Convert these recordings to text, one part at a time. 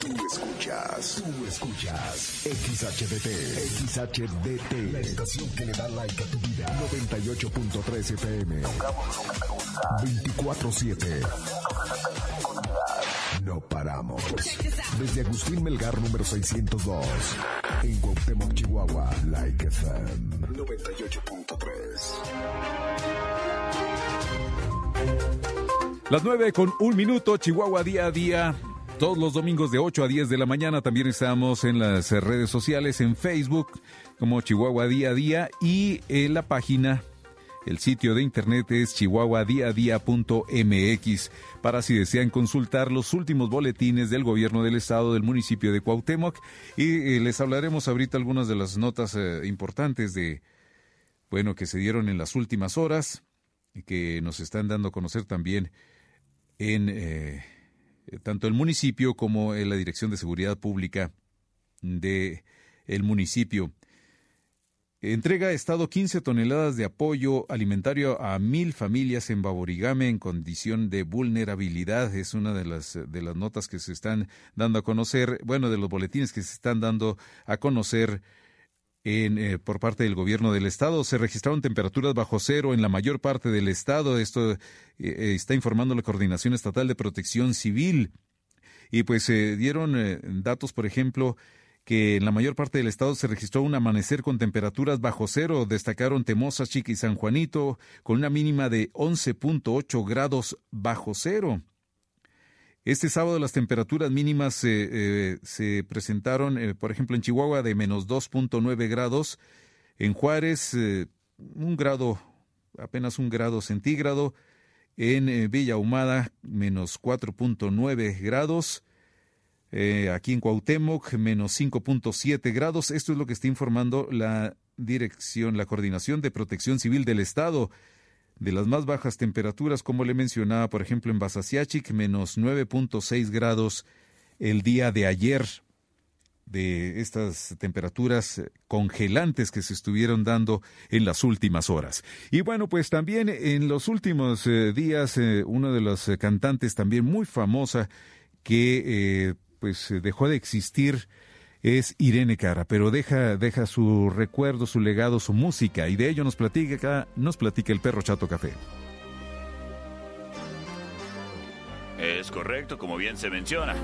Tú escuchas, tú escuchas XHDT, XHDT, la estación que le da like a tu vida. 98.3 FM. Tocamos lo que te gusta. 24-7. No paramos. Desde Agustín Melgar, número 602. En Cuauhtémoc, Chihuahua, Like FM 98.3. Las 9 con un minuto, Chihuahua día a día. Todos los domingos de 8 a 10 de la mañana. También estamos en las redes sociales, en Facebook, como Chihuahua día a día y en la página, el sitio de internet es chihuahuadiadía.mx para si desean consultar los últimos boletines del gobierno del estado del municipio de Cuauhtémoc. Y eh, les hablaremos ahorita algunas de las notas eh, importantes de, bueno, que se dieron en las últimas horas y que nos están dando a conocer también en... Eh, tanto el municipio como en la Dirección de Seguridad Pública de el municipio. Entrega Estado 15 toneladas de apoyo alimentario a mil familias en Baborigame en condición de vulnerabilidad. Es una de las, de las notas que se están dando a conocer, bueno, de los boletines que se están dando a conocer en, eh, por parte del gobierno del estado. Se registraron temperaturas bajo cero en la mayor parte del estado. Esto eh, eh, está informando la Coordinación Estatal de Protección Civil. Y pues se dieron datos, por ejemplo, que en la mayor parte del estado se registró un amanecer con temperaturas bajo cero. Destacaron Temosa, Chica y San Juanito, con una mínima de 11.8 grados bajo cero. Este sábado las temperaturas mínimas eh, se presentaron, eh, por ejemplo, en Chihuahua de menos 2.9 grados, en Juárez eh, un grado, apenas un grado centígrado, en Villa Humada menos 4.9 grados, aquí en Cuauhtémoc menos 5.7 grados. Esto es lo que está informando la dirección, la Coordinación de Protección Civil del Estado de las más bajas temperaturas, como le mencionaba, por ejemplo, en Basasiachik, menos 9.6 grados el día de ayer, de estas temperaturas congelantes que se estuvieron dando en las últimas horas. Y bueno, pues también en los últimos eh, días, eh, una de las cantantes también muy famosa que eh, pues dejó de existir es Irene Cara, pero deja, deja su recuerdo, su legado, su música, y de ello nos platica, nos platica el perro Chato Café. Es correcto, como bien se menciona.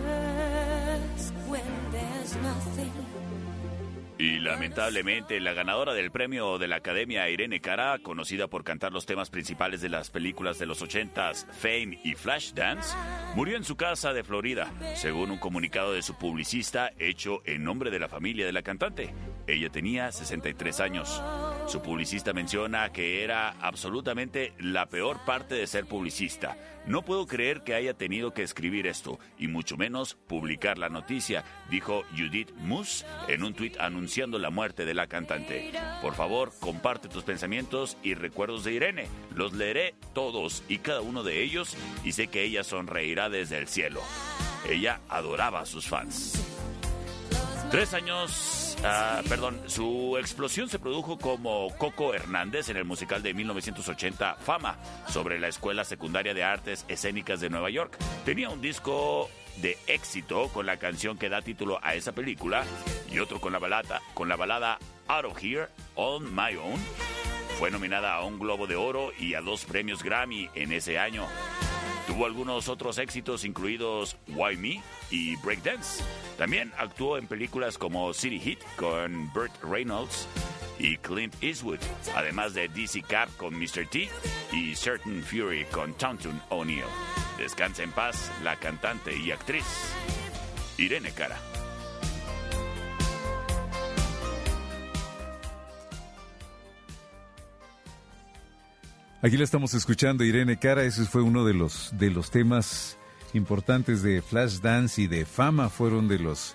Y lamentablemente, la ganadora del premio de la Academia Irene Cara, conocida por cantar los temas principales de las películas de los 80s, Fame y Flashdance, murió en su casa de Florida, según un comunicado de su publicista hecho en nombre de la familia de la cantante. Ella tenía 63 años. Su publicista menciona que era absolutamente la peor parte de ser publicista no puedo creer que haya tenido que escribir esto, y mucho menos publicar la noticia, dijo Judith Mus en un tuit anunciando la muerte de la cantante. Por favor, comparte tus pensamientos y recuerdos de Irene. Los leeré todos y cada uno de ellos y sé que ella sonreirá desde el cielo. Ella adoraba a sus fans. Tres años Ah, perdón, su explosión se produjo como Coco Hernández en el musical de 1980 Fama sobre la Escuela Secundaria de Artes Escénicas de Nueva York. Tenía un disco de éxito con la canción que da título a esa película y otro con la balada, con la balada Out of Here On My Own. Fue nominada a un Globo de Oro y a dos premios Grammy en ese año. Tuvo algunos otros éxitos incluidos Why Me y Breakdance. También actuó en películas como City Heat con Burt Reynolds y Clint Eastwood, además de DC Cap con Mr. T y Certain Fury con Taunton O'Neill. Descansa en paz la cantante y actriz Irene Cara. Aquí la estamos escuchando, Irene Cara. Ese fue uno de los, de los temas importantes de Flashdance y de Fama. Fueron de los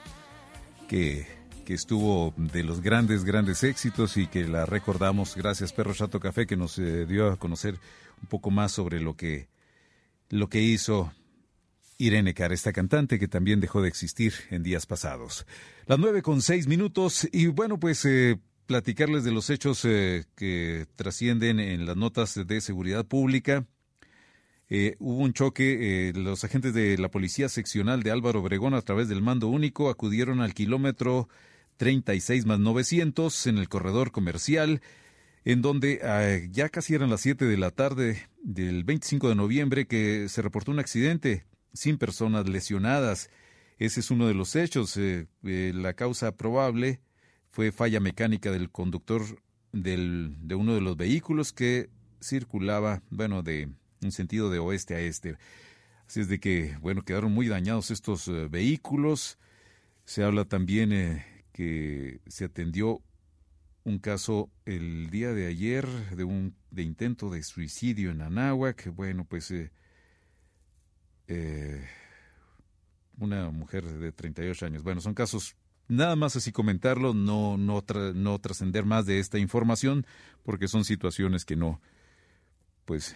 que, que estuvo de los grandes, grandes éxitos y que la recordamos. Gracias, Perro Chato Café, que nos eh, dio a conocer un poco más sobre lo que, lo que hizo Irene Cara, esta cantante que también dejó de existir en días pasados. Las nueve con seis minutos y bueno, pues eh, platicarles de los hechos eh, que trascienden en las notas de seguridad pública. Eh, hubo un choque, los agentes de la Policía Seccional de Álvaro Obregón a través del mando único acudieron al kilómetro 36 más 900 en el corredor comercial, en donde ah, ya casi eran las 7 de la tarde del 25 de noviembre que se reportó un accidente sin personas lesionadas. Ese es uno de los hechos. Eh, la causa probable fue falla mecánica del conductor del, de uno de los vehículos que circulaba, bueno, de un sentido de oeste a este. Así es de que, bueno, quedaron muy dañados estos eh, vehículos. Se habla también eh, que se atendió un caso el día de ayer de un de intento de suicidio en Anáhuac. Bueno, pues eh, una mujer de 38 años. Bueno, son casos nada más así comentarlo, no no no trascender más de esta información porque son situaciones que no pues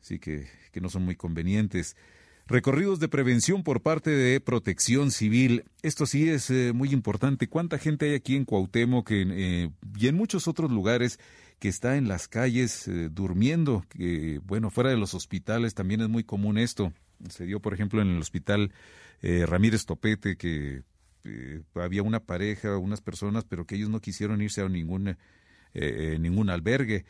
sí que, que no son muy convenientes. Recorridos de prevención por parte de Protección Civil. Esto sí es eh, muy importante. ¿Cuánta gente hay aquí en Cuauhtémoc eh, y en muchos otros lugares que está en las calles eh, durmiendo? Bueno, fuera de los hospitales también es muy común esto. Se dio, por ejemplo, en el hospital Ramírez Topete que había una pareja, unas personas, pero que ellos no quisieron irse a ningún, ningún albergue.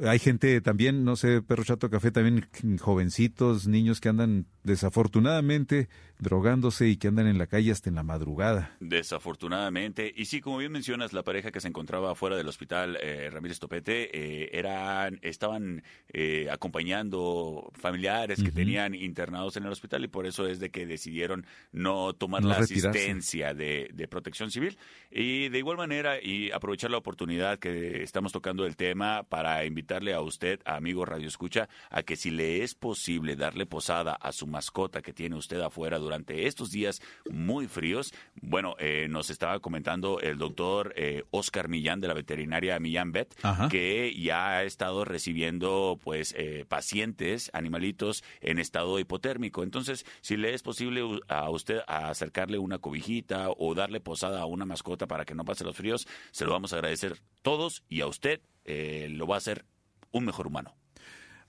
Hay gente también, no sé, perro chato café, también jovencitos, niños que andan desafortunadamente drogándose y que andan en la calle hasta en la madrugada. Desafortunadamente. Y sí, como bien mencionas, la pareja que se encontraba fuera del hospital eh, Ramírez Topete eh, eran, estaban eh, acompañando familiares que tenían internados en el hospital y por eso es de que decidieron no tomar la asistencia de, de, protección civil. Y de igual manera, y aprovechar la oportunidad que estamos tocando el tema para invitarle a usted, amigo Radio Escucha, a que si le es posible darle posada a su mascota que tiene usted afuera durante estos días muy fríos. Bueno, eh, nos estaba comentando el doctor eh, Oscar Millán de la veterinaria Millán Vet, que ya ha estado recibiendo pues eh, pacientes, animalitos en estado hipotérmico. Entonces, si le es posible a usted acercarle una cobijita o darle posada a una mascota para que no pase los fríos, se lo vamos a agradecer todos y a usted lo va a hacer un mejor humano.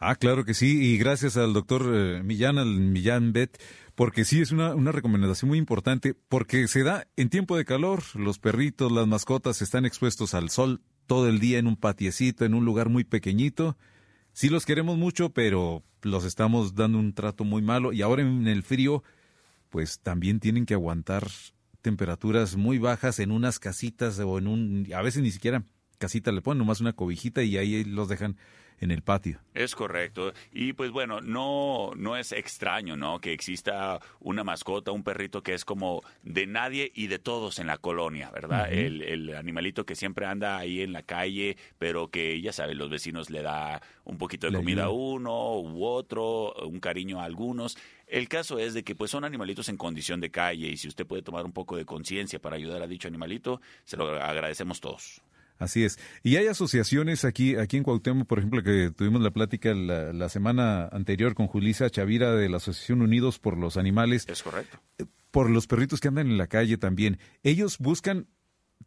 Ah, claro que sí, y gracias al doctor eh, Millán, al Millán Bet, porque sí es una, una recomendación muy importante, porque se da en tiempo de calor, los perritos, las mascotas están expuestos al sol todo el día en un patiecito, en un lugar muy pequeñito. Sí los queremos mucho, pero los estamos dando un trato muy malo y ahora en el frío, pues también tienen que aguantar temperaturas muy bajas en unas casitas o en un, a veces ni siquiera casita le ponen nomás una cobijita y ahí los dejan en el patio. Es correcto. Y pues bueno, no, no es extraño, ¿no? Que exista una mascota, un perrito que es como de nadie y de todos en la colonia, ¿verdad? el, el, animalito que siempre anda ahí en la calle, pero que ya sabe, los vecinos le da un poquito de comida a uno u otro, un cariño a algunos. El caso es de que pues son animalitos en condición de calle y si usted puede tomar un poco de conciencia para ayudar a dicho animalito, se lo agradecemos todos. Así es. Y hay asociaciones aquí, aquí en Cuauhtémoc, por ejemplo, que tuvimos la plática la, la semana anterior con Julisa Chavira de la Asociación Unidos por los Animales. Es correcto. Por los perritos que andan en la calle también. Ellos buscan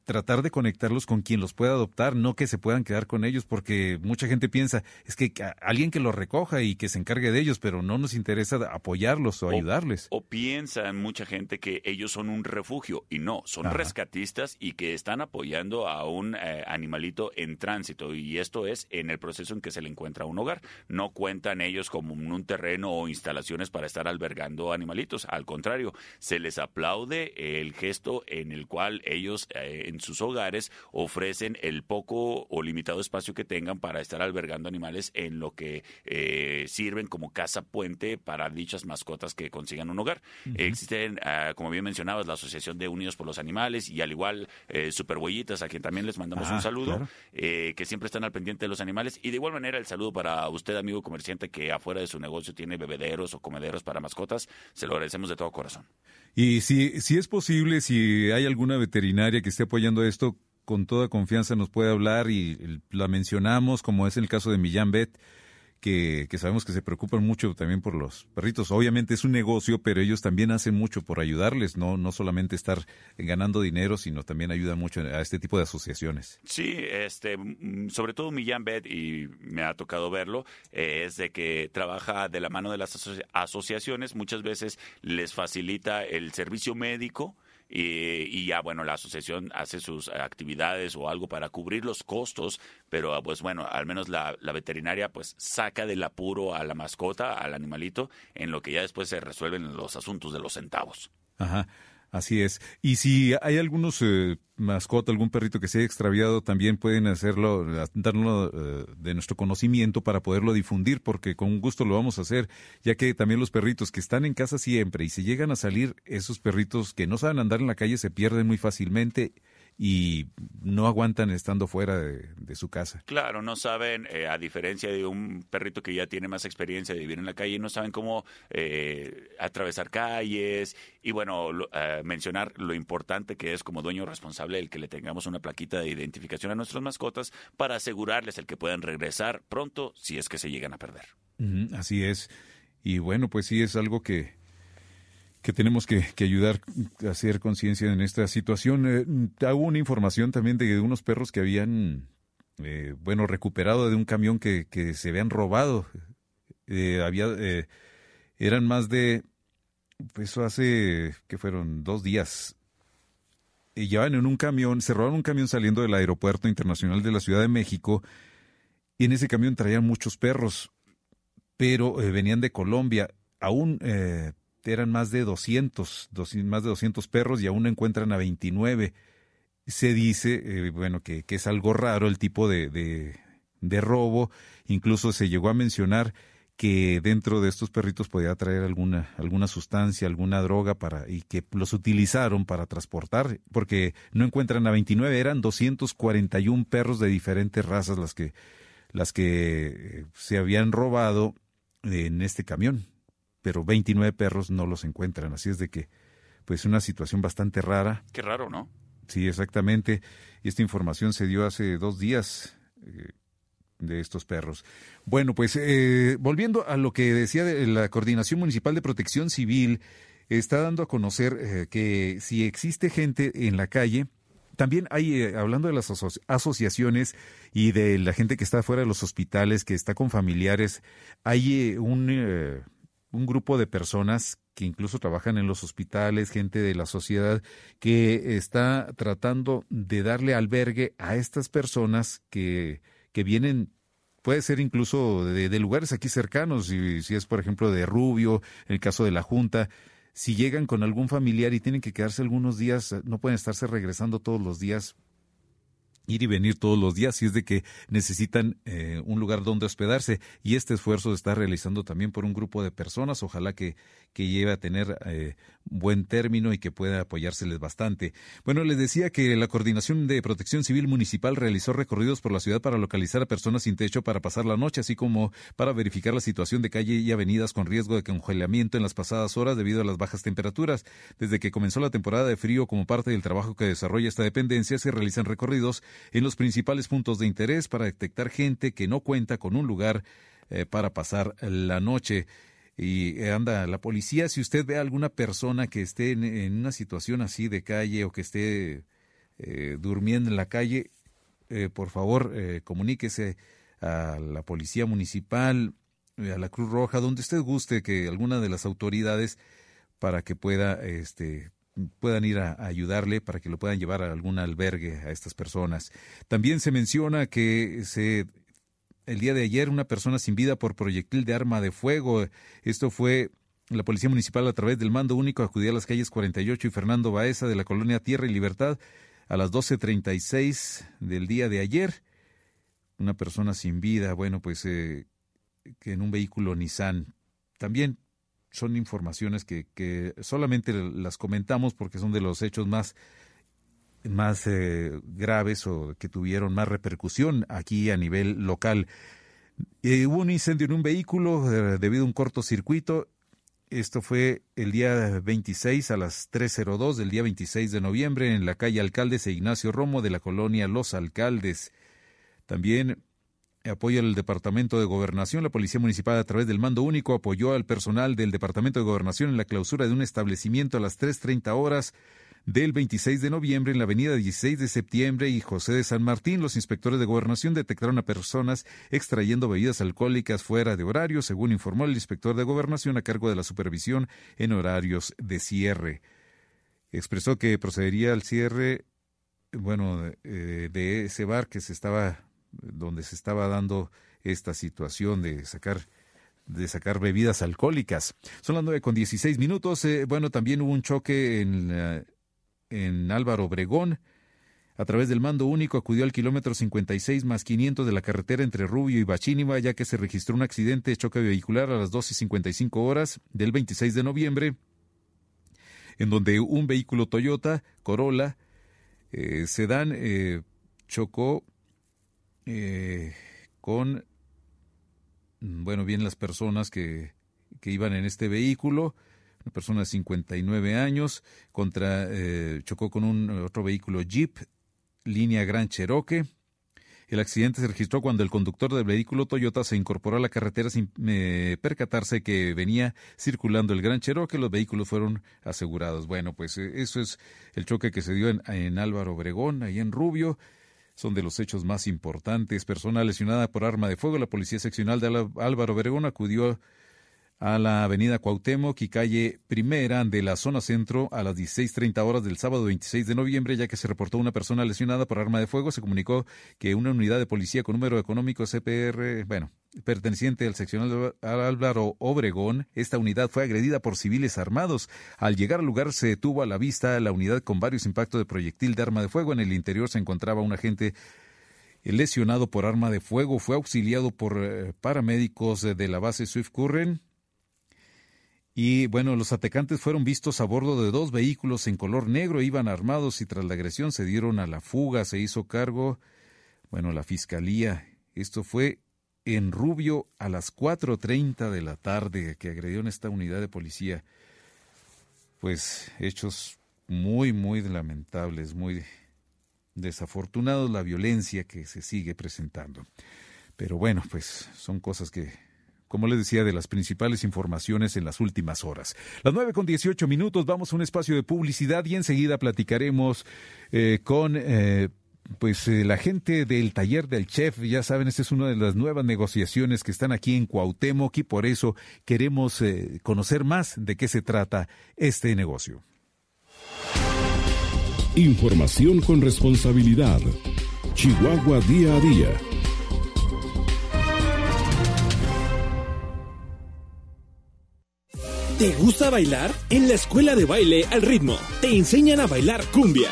tratar de conectarlos con quien los pueda adoptar, no que se puedan quedar con ellos, porque mucha gente piensa, es que alguien que los recoja y que se encargue de ellos, pero no nos interesa apoyarlos o, ayudarles. O piensa mucha gente que ellos son un refugio, y no, son rescatistas y que están apoyando a un eh, animalito en tránsito, y esto es en el proceso en que se le encuentra un hogar. No cuentan ellos como un terreno o instalaciones para estar albergando animalitos, al contrario, se les aplaude el gesto en el cual ellos... Eh, en sus hogares ofrecen el poco o limitado espacio que tengan para estar albergando animales en lo que eh, sirven como casa puente para dichas mascotas que consigan un hogar. Existen, ah, como bien mencionabas, la Asociación de Unidos por los Animales y al igual eh, Superhuellitas, a quien también les mandamos un ah, saludo, eh, que siempre están al pendiente de los animales. Y de igual manera, el saludo para usted, amigo comerciante, que afuera de su negocio tiene bebederos o comederos para mascotas. Se lo agradecemos de todo corazón. Y si, si es posible, si hay alguna veterinaria que esté apoyando esto, con toda confianza nos puede hablar y la mencionamos, como es el caso de Millán Bet, que, sabemos que se preocupan mucho también por los perritos. Obviamente es un negocio, pero ellos también hacen mucho por ayudarles, no, no solamente estar ganando dinero, sino también ayudan mucho a este tipo de asociaciones. Sí, este, mm, sobre todo Millán Bet, y me ha tocado verlo, eh, es de que trabaja de la mano de las asociaciones, muchas veces les facilita el servicio médico, y, ya bueno la asociación hace sus actividades o algo para cubrir los costos pero pues bueno al menos la, la, veterinaria pues saca del apuro a la mascota al animalito en lo que ya después se resuelven los asuntos de los centavos. Ajá Así es. Y si hay algunos eh, mascota, algún perrito que se haya extraviado, también pueden hacerlo, darlo eh, de nuestro conocimiento para poderlo difundir, porque con gusto lo vamos a hacer, ya que también los perritos que están en casa siempre y se llegan a salir, esos perritos que no saben andar en la calle se pierden muy fácilmente y no aguantan estando fuera de, su casa. Claro, no saben, eh, a diferencia de un perrito que ya tiene más experiencia de vivir en la calle, no saben cómo eh, atravesar calles y bueno, eh, mencionar lo importante que es como dueño responsable el que le tengamos una plaquita de identificación a nuestras mascotas para asegurarles el que puedan regresar pronto si es que se llegan a perder. así es. Y bueno, pues sí es algo que, que tenemos que, ayudar a hacer conciencia en esta situación. Eh, hago una información también de unos perros que habían, eh, bueno, recuperado de un camión que, que se habían robado. Eh, había, eh, eran más de, eso hace, que fueron dos días. Y llevaban en un camión, se robaron un camión saliendo del aeropuerto internacional de la Ciudad de México. Y en ese camión traían muchos perros, pero venían de Colombia. Aún eran más de 200, más de 200 perros y aún encuentran a 29. Se dice, eh, bueno, que, es algo raro el tipo de, de, robo. Incluso se llegó a mencionar que dentro de estos perritos podía traer alguna, sustancia, alguna droga para, y que los utilizaron para transportar, porque no encuentran a 29, eran 241 perros de diferentes razas las que, las que eh, se habían robado en este camión pero 29 perros no los encuentran. Así es de que, pues, una situación bastante rara. Qué raro, ¿no? Sí, exactamente. Y esta información se dio hace dos días eh, de estos perros. Bueno, pues, eh, volviendo a lo que decía de la Coordinación Municipal de Protección Civil, está dando a conocer eh, que si existe gente en la calle, también hay, hablando de las asociaciones y de la gente que está fuera de los hospitales, que está con familiares, hay un un grupo de personas que incluso trabajan en los hospitales, gente de la sociedad, que está tratando de darle albergue a estas personas que, que vienen puede ser incluso de, lugares aquí cercanos, si, si, es por ejemplo de Rubio, en el caso de la Junta, si llegan con algún familiar y tienen que quedarse algunos días, no pueden estarse regresando todos los días, ir y venir todos los días si es de que necesitan eh, un lugar donde hospedarse. Y este esfuerzo se está realizando también por un grupo de personas ojalá que, que lleve a tener eh, buen término y que pueda apoyárseles bastante bueno les decía que la coordinación de protección civil municipal realizó recorridos por la ciudad para localizar a personas sin techo para pasar la noche así como para verificar la situación de calle y avenidas con riesgo de congelamiento en las pasadas horas debido a las bajas temperaturas desde que comenzó la temporada de frío como parte del trabajo que desarrolla esta dependencia se realizan recorridos en los principales puntos de interés para detectar gente que no cuenta con un lugar eh, para pasar la noche. Y eh, anda la policía, si usted ve a alguna persona que esté en, una situación así de calle o que esté eh, durmiendo en la calle, por favor comuníquese a la policía municipal, a la Cruz Roja, donde usted guste que alguna de las autoridades para que pueda este puedan ir a, ayudarle para que lo puedan llevar a algún albergue a estas personas. También se menciona que se el día de ayer una persona sin vida por proyectil de arma de fuego. Esto fue la Policía Municipal a través del mando único acudió a las calles 48 y Fernando Baeza de la colonia Tierra y Libertad a las 12.36 del día de ayer. Una persona sin vida, bueno, pues eh, que en un vehículo Nissan. También son informaciones que, que solamente las comentamos porque son de los hechos más más eh, graves o que tuvieron más repercusión aquí a nivel local. Eh, hubo un incendio en un vehículo eh, debido a un cortocircuito. Esto fue el día 26 a las 3.02 del día 26 de noviembre en la calle Alcaldes e Ignacio Romo de la colonia Los Alcaldes. También apoya el Departamento de Gobernación. La Policía Municipal, a través del Mando Único, apoyó al personal del Departamento de Gobernación en la clausura de un establecimiento a las 3.30 horas del 26 de noviembre en la avenida 16 de septiembre y José de San Martín. Los inspectores de gobernación detectaron a personas extrayendo bebidas alcohólicas fuera de horario, según informó el inspector de gobernación a cargo de la supervisión en horarios de cierre. Expresó que procedería al cierre, bueno, eh, de ese bar que se estaba, donde se estaba dando esta situación de sacar de sacar bebidas alcohólicas. Son las nueve con dieciséis minutos. Eh, bueno, también hubo un choque en en Álvaro Obregón. A través del mando único acudió al kilómetro 56 más 500 de la carretera entre Rubio y Bachínima, ya que se registró un accidente de choque vehicular a las 12 y 55 horas del 26 de noviembre, en donde un vehículo Toyota Corolla eh, sedán eh, chocó eh, con, bueno, bien las personas que, que iban en este vehículo una persona de 59 años, contra, eh, chocó con un otro vehículo Jeep, línea Gran Cherokee. El accidente se registró cuando el conductor del vehículo Toyota se incorporó a la carretera sin eh, percatarse que venía circulando el Gran Cherokee. Los vehículos fueron asegurados. Bueno, pues eh, eso es el choque que se dio en, en Álvaro Obregón, ahí en Rubio son de los hechos más importantes. Persona lesionada por arma de fuego. La Policía Seccional de Álvaro Obregón acudió a la avenida Cuauhtémoc y calle Primera de la zona centro a las 16.30 horas del sábado 26 de noviembre, ya que se reportó una persona lesionada por arma de fuego. Se comunicó que una unidad de policía con número económico CPR, bueno, perteneciente al seccional Álvaro Obregón, esta unidad fue agredida por civiles armados. Al llegar al lugar se tuvo a la vista la unidad con varios impactos de proyectil de arma de fuego. En el interior se encontraba un agente lesionado por arma de fuego. Fue auxiliado por eh, paramédicos de la base Swift Curren y bueno, los atacantes fueron vistos a bordo de dos vehículos en color negro, iban armados y tras la agresión se dieron a la fuga, se hizo cargo, bueno, la fiscalía. Esto fue en Rubio a las 4.30 de la tarde que agredió en esta unidad de policía. Pues hechos muy, muy lamentables, muy desafortunados la violencia que se sigue presentando. Pero bueno, pues son cosas que como les decía, de las principales informaciones en las últimas horas. Las nueve con dieciocho minutos, vamos a un espacio de publicidad y enseguida platicaremos eh, con... Eh, pues eh, la gente del taller del chef, ya saben, esta es una de las nuevas negociaciones que están aquí en Cuauhtémoc y por eso queremos conocer más de qué se trata este negocio. Información con responsabilidad. Chihuahua día a día. ¿Te gusta bailar? En la escuela de baile al ritmo te enseñan a bailar cumbia,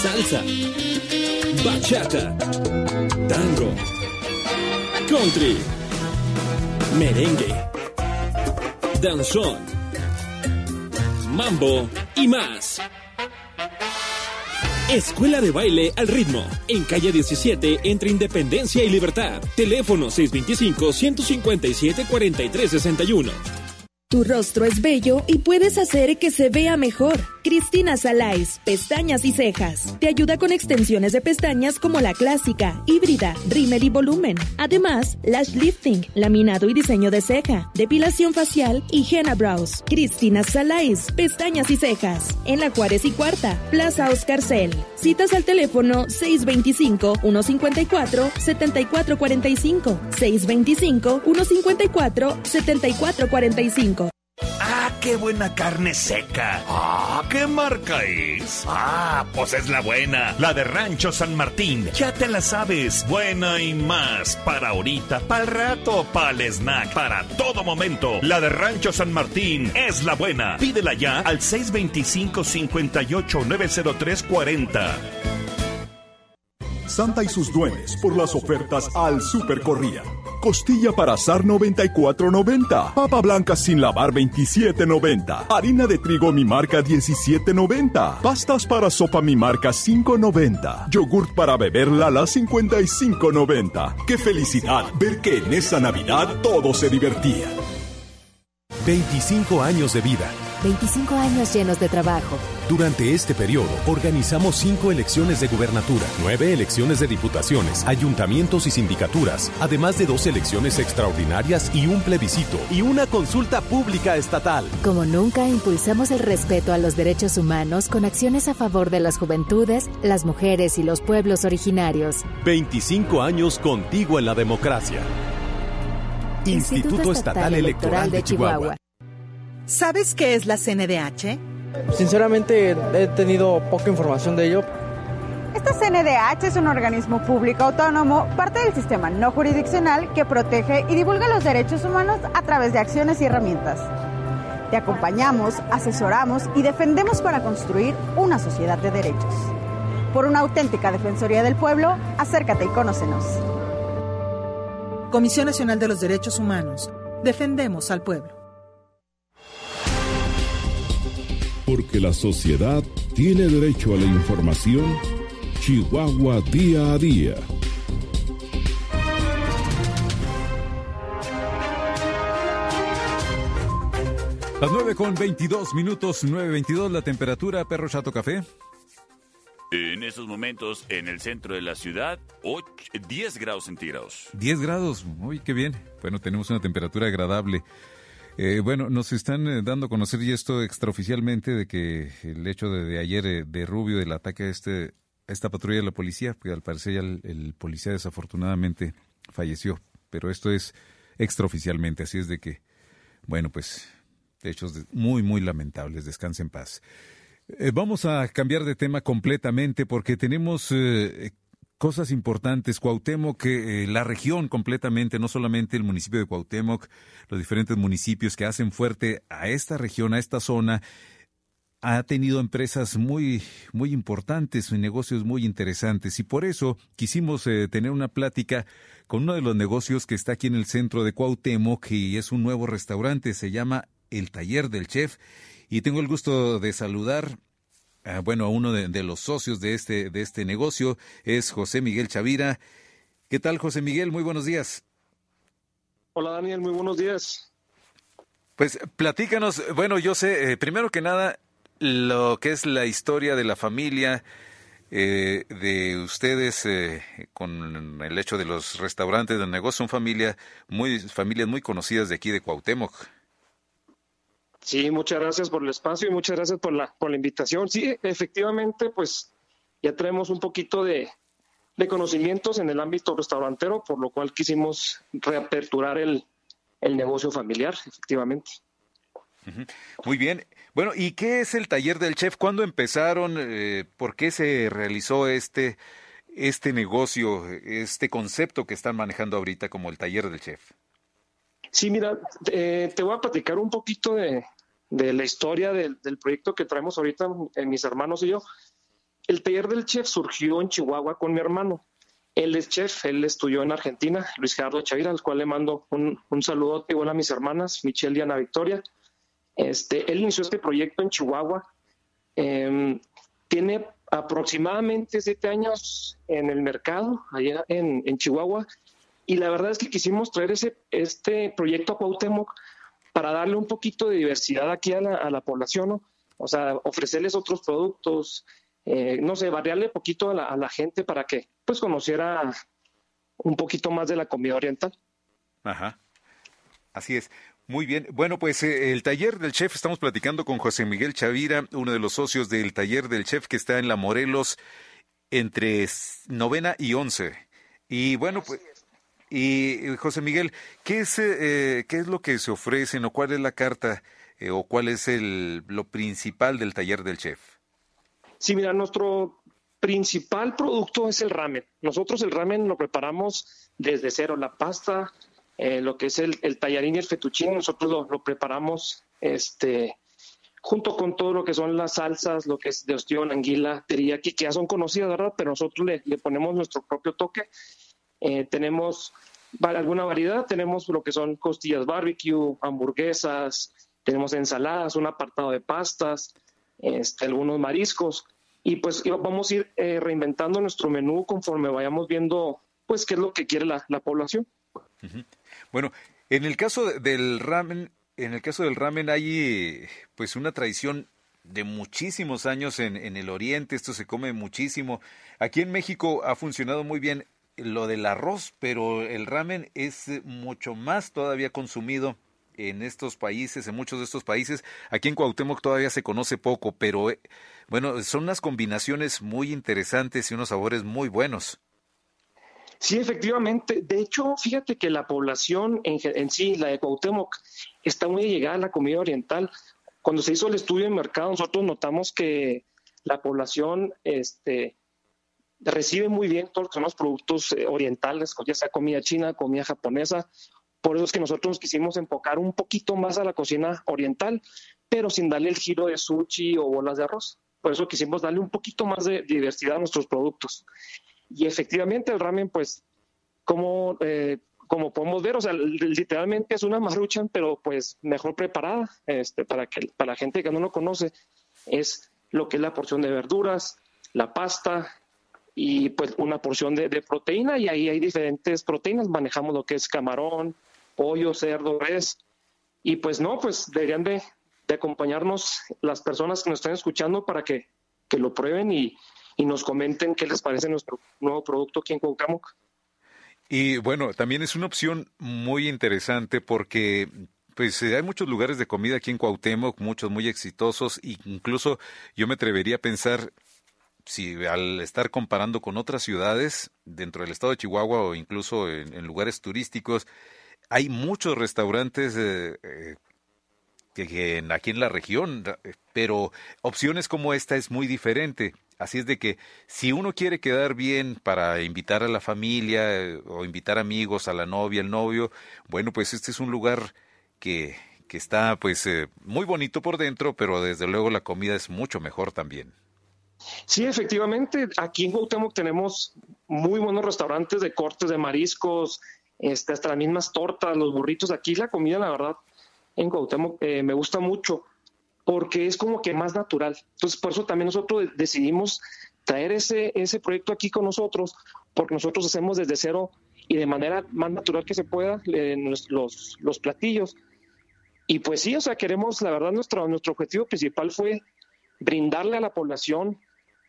salsa, bachata, tango, country, merengue, danzón, mambo y más. Escuela de Baile al Ritmo, en calle 17, entre Independencia y Libertad. Teléfono 625-157-4361. Tu rostro es bello y puedes hacer que se vea mejor. Cristina Salais, pestañas y cejas. Te ayuda con extensiones de pestañas como la clásica, híbrida, rímel y volumen. Además, lash lifting, laminado y diseño de ceja, depilación facial y henna brows. Cristina Salais, pestañas y cejas. En la Juárez y Cuarta, Plaza Oscar Cel. Citas al teléfono 625-154-7445. 625-154-7445. ¡Ah, qué buena carne seca! ¡Ah, qué marca es! ¡Ah, pues es la buena! La de Rancho San Martín. Ya te la sabes. Buena y más. Para ahorita, para el rato, para el snack, para todo momento. La de Rancho San Martín es la buena. Pídela ya al 625 58 903 40. Santa y sus duenes por las ofertas al Super Corría. Costilla para asar 94.90. Papa blanca sin lavar 27.90. Harina de trigo mi marca 17.90. Pastas para sopa mi marca 5.90. Yogurt para beber Lala 55.90. Qué felicidad ver que en esa Navidad todo se divertía. 25 años de vida 25 años llenos de trabajo. Durante este periodo, organizamos cinco elecciones de gubernatura, nueve elecciones de diputaciones, ayuntamientos y sindicaturas, además de dos elecciones extraordinarias y un plebiscito y una consulta pública estatal. Como nunca, impulsamos el respeto a los derechos humanos con acciones a favor de las juventudes, las mujeres y los pueblos originarios. 25 años contigo en la democracia. Instituto, Estatal, Electoral, de Chihuahua. ¿Sabes qué es la CNDH? Sinceramente he tenido poca información de ello. Esta CNDH es un organismo público autónomo, parte del sistema no jurisdiccional que protege y divulga los derechos humanos a través de acciones y herramientas. Te acompañamos, asesoramos y defendemos para construir una sociedad de derechos. Por una auténtica Defensoría del Pueblo, acércate y conócenos. Comisión Nacional de los Derechos Humanos. Defendemos al pueblo. Porque la sociedad tiene derecho a la información. Chihuahua día a día. Las 9 con 22 minutos, 9.22 la temperatura, perro chato café. En estos momentos, en el centro de la ciudad, 10 grados centígrados. 10 grados, uy, qué bien. Bueno, tenemos una temperatura agradable. Eh, bueno, nos están eh, dando a conocer y esto extraoficialmente de que el hecho de, ayer eh, de Rubio, del ataque a, este, esta patrulla de la policía, que al parecer ya el, policía desafortunadamente falleció, pero esto es extraoficialmente, así es de que, bueno, pues hechos muy, muy lamentables, descanse en paz. vamos a cambiar de tema completamente porque tenemos cosas importantes. Cuauhtémoc, eh, la región completamente, no solamente el municipio de Cuauhtémoc, los diferentes municipios que hacen fuerte a esta región, a esta zona, ha tenido empresas muy, muy importantes y negocios muy interesantes. Y por eso quisimos eh, tener una plática con uno de los negocios que está aquí en el centro de Cuauhtémoc y es un nuevo restaurante, se llama El Taller del Chef. Y tengo el gusto de saludar Ah, bueno, uno de, los socios de este, de este negocio es José Miguel Chavira. ¿Qué tal, José Miguel? Muy buenos días. Hola, Daniel, muy buenos días. Pues platícanos, bueno, yo sé, eh, primero que nada, lo que es la historia de la familia, eh, de ustedes eh, con el hecho de los restaurantes del negocio, son familia muy, familias muy conocidas de aquí de Cuauhtémoc. Sí, muchas gracias por el espacio y muchas gracias por la, por la invitación. Sí, efectivamente, pues ya tenemos un poquito de, conocimientos en el ámbito restaurantero, por lo cual quisimos reaperturar el, negocio familiar, efectivamente. Muy bien. Bueno, ¿y qué es el taller del chef? ¿Cuándo empezaron? Eh, ¿Por qué se realizó este, este negocio, este concepto que están manejando ahorita como el taller del chef? Sí, mira, eh, te voy a platicar un poquito de, de la historia del, proyecto que traemos ahorita en mis hermanos y yo. El taller del chef surgió en Chihuahua con mi hermano. Él es chef, él estudió en Argentina, Luis Gerardo Chavira, al cual le mando un, un saludote igual a mis hermanas, Michelle y Ana Victoria. Este, él inició este proyecto en Chihuahua. Em, tiene aproximadamente siete años en el mercado, allá en, en, Chihuahua, y la verdad es que quisimos traer ese, este proyecto a Cuauhtémoc para darle un poquito de diversidad aquí a la, población, ¿no? O sea, ofrecerles otros productos, eh, no sé, variarle un poquito a la, gente para que pues conociera un poquito más de la comida oriental. Ajá. Así es. Muy bien. Bueno, pues eh, el taller del chef, estamos platicando con José Miguel Chavira, uno de los socios del taller del chef que está en la Morelos entre novena y once. Y bueno, pues y eh, José Miguel, ¿qué es, eh, ¿qué es lo que se ofrecen o cuál es la carta eh, o cuál es el, lo principal del taller del chef? Sí, mira, nuestro principal producto es el ramen. Nosotros el ramen lo preparamos desde cero, la pasta, lo que es el, el, tallarín y el fettuccine, nosotros lo, preparamos este, junto con todo lo que son las salsas, lo que es de ostión, anguila, teriyaki, que ya son conocidas, ¿verdad? Pero nosotros le, le ponemos nuestro propio toque eh, tenemos alguna variedad, tenemos lo que son costillas barbecue, hamburguesas, tenemos ensaladas, un apartado de pastas, este, algunos mariscos y pues vamos a ir eh, reinventando nuestro menú conforme vayamos viendo pues qué es lo que quiere la, población. Bueno, en el caso del ramen, en el caso del ramen hay pues una tradición de muchísimos años en, en el oriente, esto se come muchísimo. Aquí en México ha funcionado muy bien lo del arroz, pero el ramen es mucho más todavía consumido en estos países, en muchos de estos países. Aquí en Cuauhtémoc todavía se conoce poco, pero eh, bueno, son unas combinaciones muy interesantes y unos sabores muy buenos. Sí, efectivamente. De hecho, fíjate que la población en, sí, la de Cuauhtémoc, está muy llegada a la comida oriental. Cuando se hizo el estudio de mercado, nosotros notamos que la población este, recibe muy bien todos los productos eh, orientales, ya sea comida china, comida japonesa. Por eso es que nosotros nos quisimos enfocar un poquito más a la cocina oriental, pero sin darle el giro de sushi o bolas de arroz. Por eso quisimos darle un poquito más de diversidad a nuestros productos. Y efectivamente el ramen, pues, como, eh, como podemos ver, o sea, literalmente es una maruchan, pero pues mejor preparada, este, para, que, para la gente que no lo conoce, es lo que es la porción de verduras, la pasta y pues una porción de, proteína y ahí hay diferentes proteínas, manejamos lo que es camarón, pollo, cerdo, res y pues no, pues deberían de, de acompañarnos las personas que nos están escuchando para que, que lo prueben y, y nos comenten qué les parece nuestro nuevo producto aquí en Cuauhtémoc. Y bueno, también es una opción muy interesante porque pues eh, hay muchos lugares de comida aquí en Cuauhtémoc, muchos muy exitosos, e incluso yo me atrevería a pensar si al estar comparando con otras ciudades dentro del estado de Chihuahua o incluso en, lugares turísticos, hay muchos restaurantes eh, eh, que, aquí en la región, pero opciones como esta es muy diferente. Así es de que si uno quiere quedar bien para invitar a la familia eh, o invitar amigos, a la novia, el novio, bueno, pues este es un lugar que, que está pues eh, muy bonito por dentro, pero desde luego la comida es mucho mejor también. Sí, efectivamente, aquí en Cuauhtémoc tenemos muy buenos restaurantes de cortes de mariscos, este, hasta las mismas tortas, los burritos. Aquí la comida, la verdad, en Cuauhtémoc eh, me gusta mucho porque es como que más natural. Entonces, por eso también nosotros decidimos traer ese, ese proyecto aquí con nosotros, porque nosotros hacemos desde cero y de manera más natural que se pueda los, los platillos. Y pues sí, o sea, queremos, la verdad, nuestro, nuestro objetivo principal fue brindarle a la población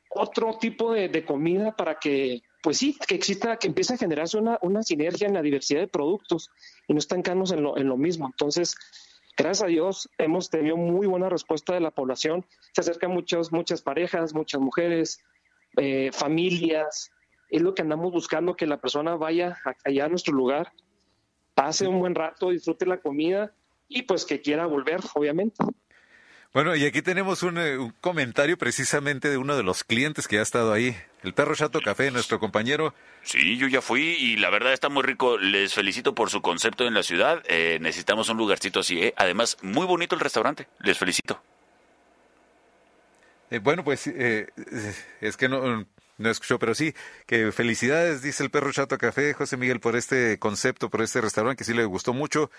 otro tipo de, comida para que, pues sí, que exista, que empiece a generarse una, una sinergia en la diversidad de productos y no estancarnos en lo, en lo mismo. Entonces, gracias a Dios hemos tenido muy buena respuesta de la población. Se acercan muchas, muchas parejas, muchas mujeres, eh, familias. Es lo que andamos buscando, que la persona vaya allá a nuestro lugar, pase un buen rato, disfrute la comida y pues que quiera volver, obviamente. Bueno, y aquí tenemos un, eh, un, comentario precisamente de uno de los clientes que ha estado ahí, el perro Chato Café, nuestro compañero. Sí, yo ya fui y la verdad está muy rico. Les felicito por su concepto en la ciudad. Eh, necesitamos un lugarcito así, ¿eh? Además, muy bonito el restaurante. Les felicito. Eh, bueno, pues eh, es que no, no escuchó, pero sí, que felicidades, dice el perro Chato Café, José Miguel, por este concepto, por este restaurante que sí le gustó mucho.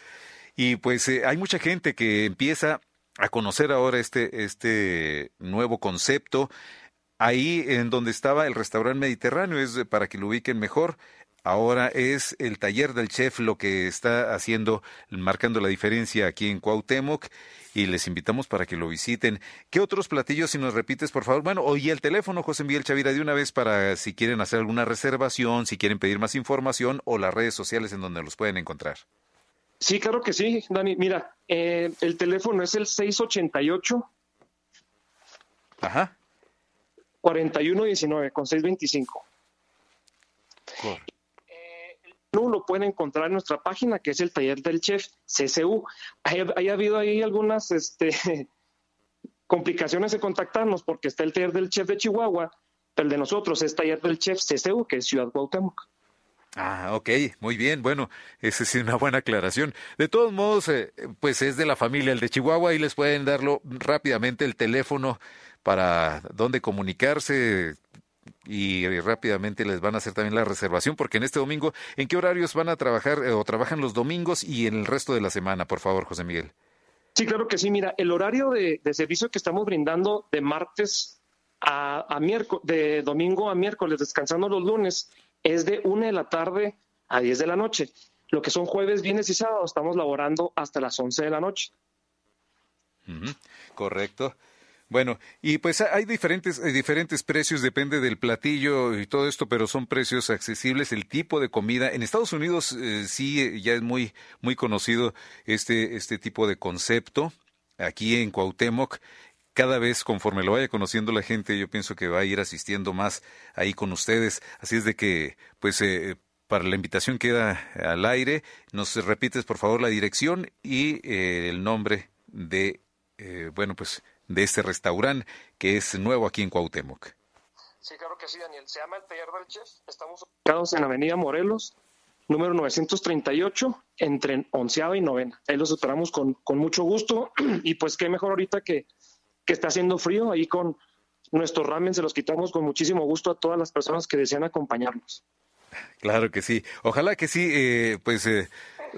Y pues hay mucha gente que empieza a conocer ahora este, este nuevo concepto. Ahí en donde estaba el restaurante mediterráneo, es para que lo ubiquen mejor. Ahora es el taller del chef lo que está haciendo, marcando la diferencia aquí en Cuauhtémoc y les invitamos para que lo visiten. ¿Qué otros platillos, si nos repites, por favor? Bueno, oye el teléfono, José Miguel Chavira, de una vez para si quieren hacer alguna reservación, si quieren pedir más información o las redes sociales en donde los pueden encontrar. Sí, claro que sí, Dani. Mira, eh, el teléfono es el 688. Ajá. 4119 con 625. Eh, lo pueden encontrar en nuestra página que es el taller del chef CCU. Hay, habido ahí algunas este, complicaciones de contactarnos porque está el taller del chef de Chihuahua, pero el de nosotros es taller del chef CCU, que es Ciudad Cuauhtémoc. Ah, ok, muy bien, bueno, esa es una buena aclaración. De todos modos, eh, pues es de la familia el de Chihuahua y les pueden darlo rápidamente el teléfono para dónde comunicarse y rápidamente les van a hacer también la reservación porque en este domingo, ¿en qué horarios van a trabajar eh, o trabajan los domingos y en el resto de la semana, por favor, José Miguel? Sí, claro que sí. Mira, el horario de, servicio que estamos brindando de martes a, a miércoles, de domingo a miércoles, descansando los lunes, es de una de la tarde a 10 de la noche. lo que son jueves, viernes y sábados, estamos laborando hasta las 11 de la noche. Correcto. Bueno, y pues hay diferentes, eh, diferentes precios, depende del platillo y todo esto, pero son precios accesibles. El tipo de comida en Estados Unidos eh, sí ya es muy muy conocido este este tipo de concepto. Aquí en Cuauhtémoc, cada vez conforme lo vaya conociendo la gente, yo pienso que va a ir asistiendo más ahí con ustedes. Así es de que, pues, eh, para la invitación queda al aire. Nos repites por favor la dirección y el nombre de, bueno, pues de este restaurante que es nuevo aquí en Cuauhtémoc. Sí, claro que sí, Daniel. Se llama el Taller del Chef. Estamos ubicados en Avenida Morelos, número 938, entre onceava y novena. Ahí los esperamos con, con mucho gusto y pues qué mejor ahorita que, que está haciendo frío. Ahí con nuestros ramen se los quitamos con muchísimo gusto a todas las personas que desean acompañarnos. Claro que sí. Ojalá que sí, eh, pues eh,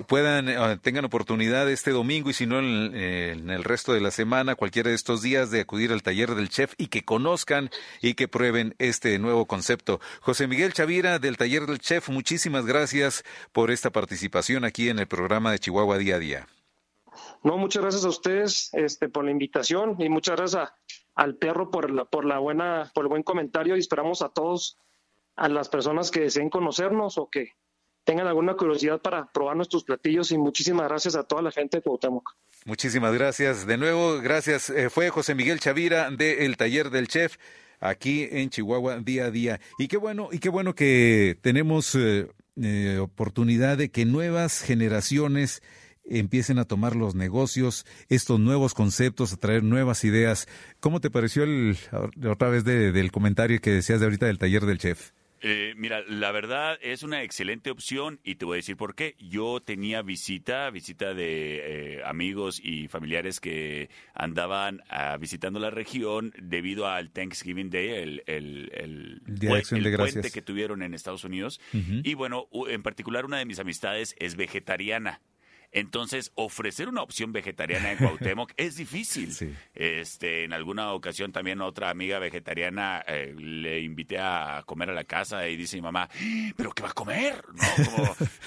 puedan, eh, tengan oportunidad este domingo y si no en, el resto de la semana, cualquiera de estos días, de acudir al taller del chef y que conozcan y que prueben este nuevo concepto. José Miguel Chavira del taller del chef, muchísimas gracias por esta participación aquí en el programa de Chihuahua Día a Día. No, muchas gracias a ustedes este, por la invitación y muchas gracias al perro por la, por la buena, por el buen comentario y esperamos a todos, a las personas que deseen conocernos o que tengan alguna curiosidad para probar nuestros platillos y muchísimas gracias a toda la gente de Cuauhtémoc. Muchísimas gracias. De nuevo, gracias. Eh, fue José Miguel Chavira de El Taller del Chef aquí en Chihuahua día a día. Y qué bueno, y qué bueno que tenemos eh, eh, oportunidad de que nuevas generaciones empiecen a tomar los negocios, estos nuevos conceptos, a traer nuevas ideas. ¿Cómo te pareció el, otra vez del comentario que decías de ahorita del taller del chef? Eh, mira, la verdad es una excelente opción y te voy a decir por qué. Yo tenía visita, visita de eh, amigos y familiares que andaban ah, visitando la región debido al Thanksgiving Day, el, el, el, puente que tuvieron en Estados Unidos. Y bueno, en particular una de mis amistades es vegetariana. Entonces, ofrecer una opción vegetariana en Cuauhtémoc es difícil. Este, en alguna ocasión también otra amiga vegetariana eh, le invité a comer a la casa y dice mi mamá, ¿pero qué va a comer?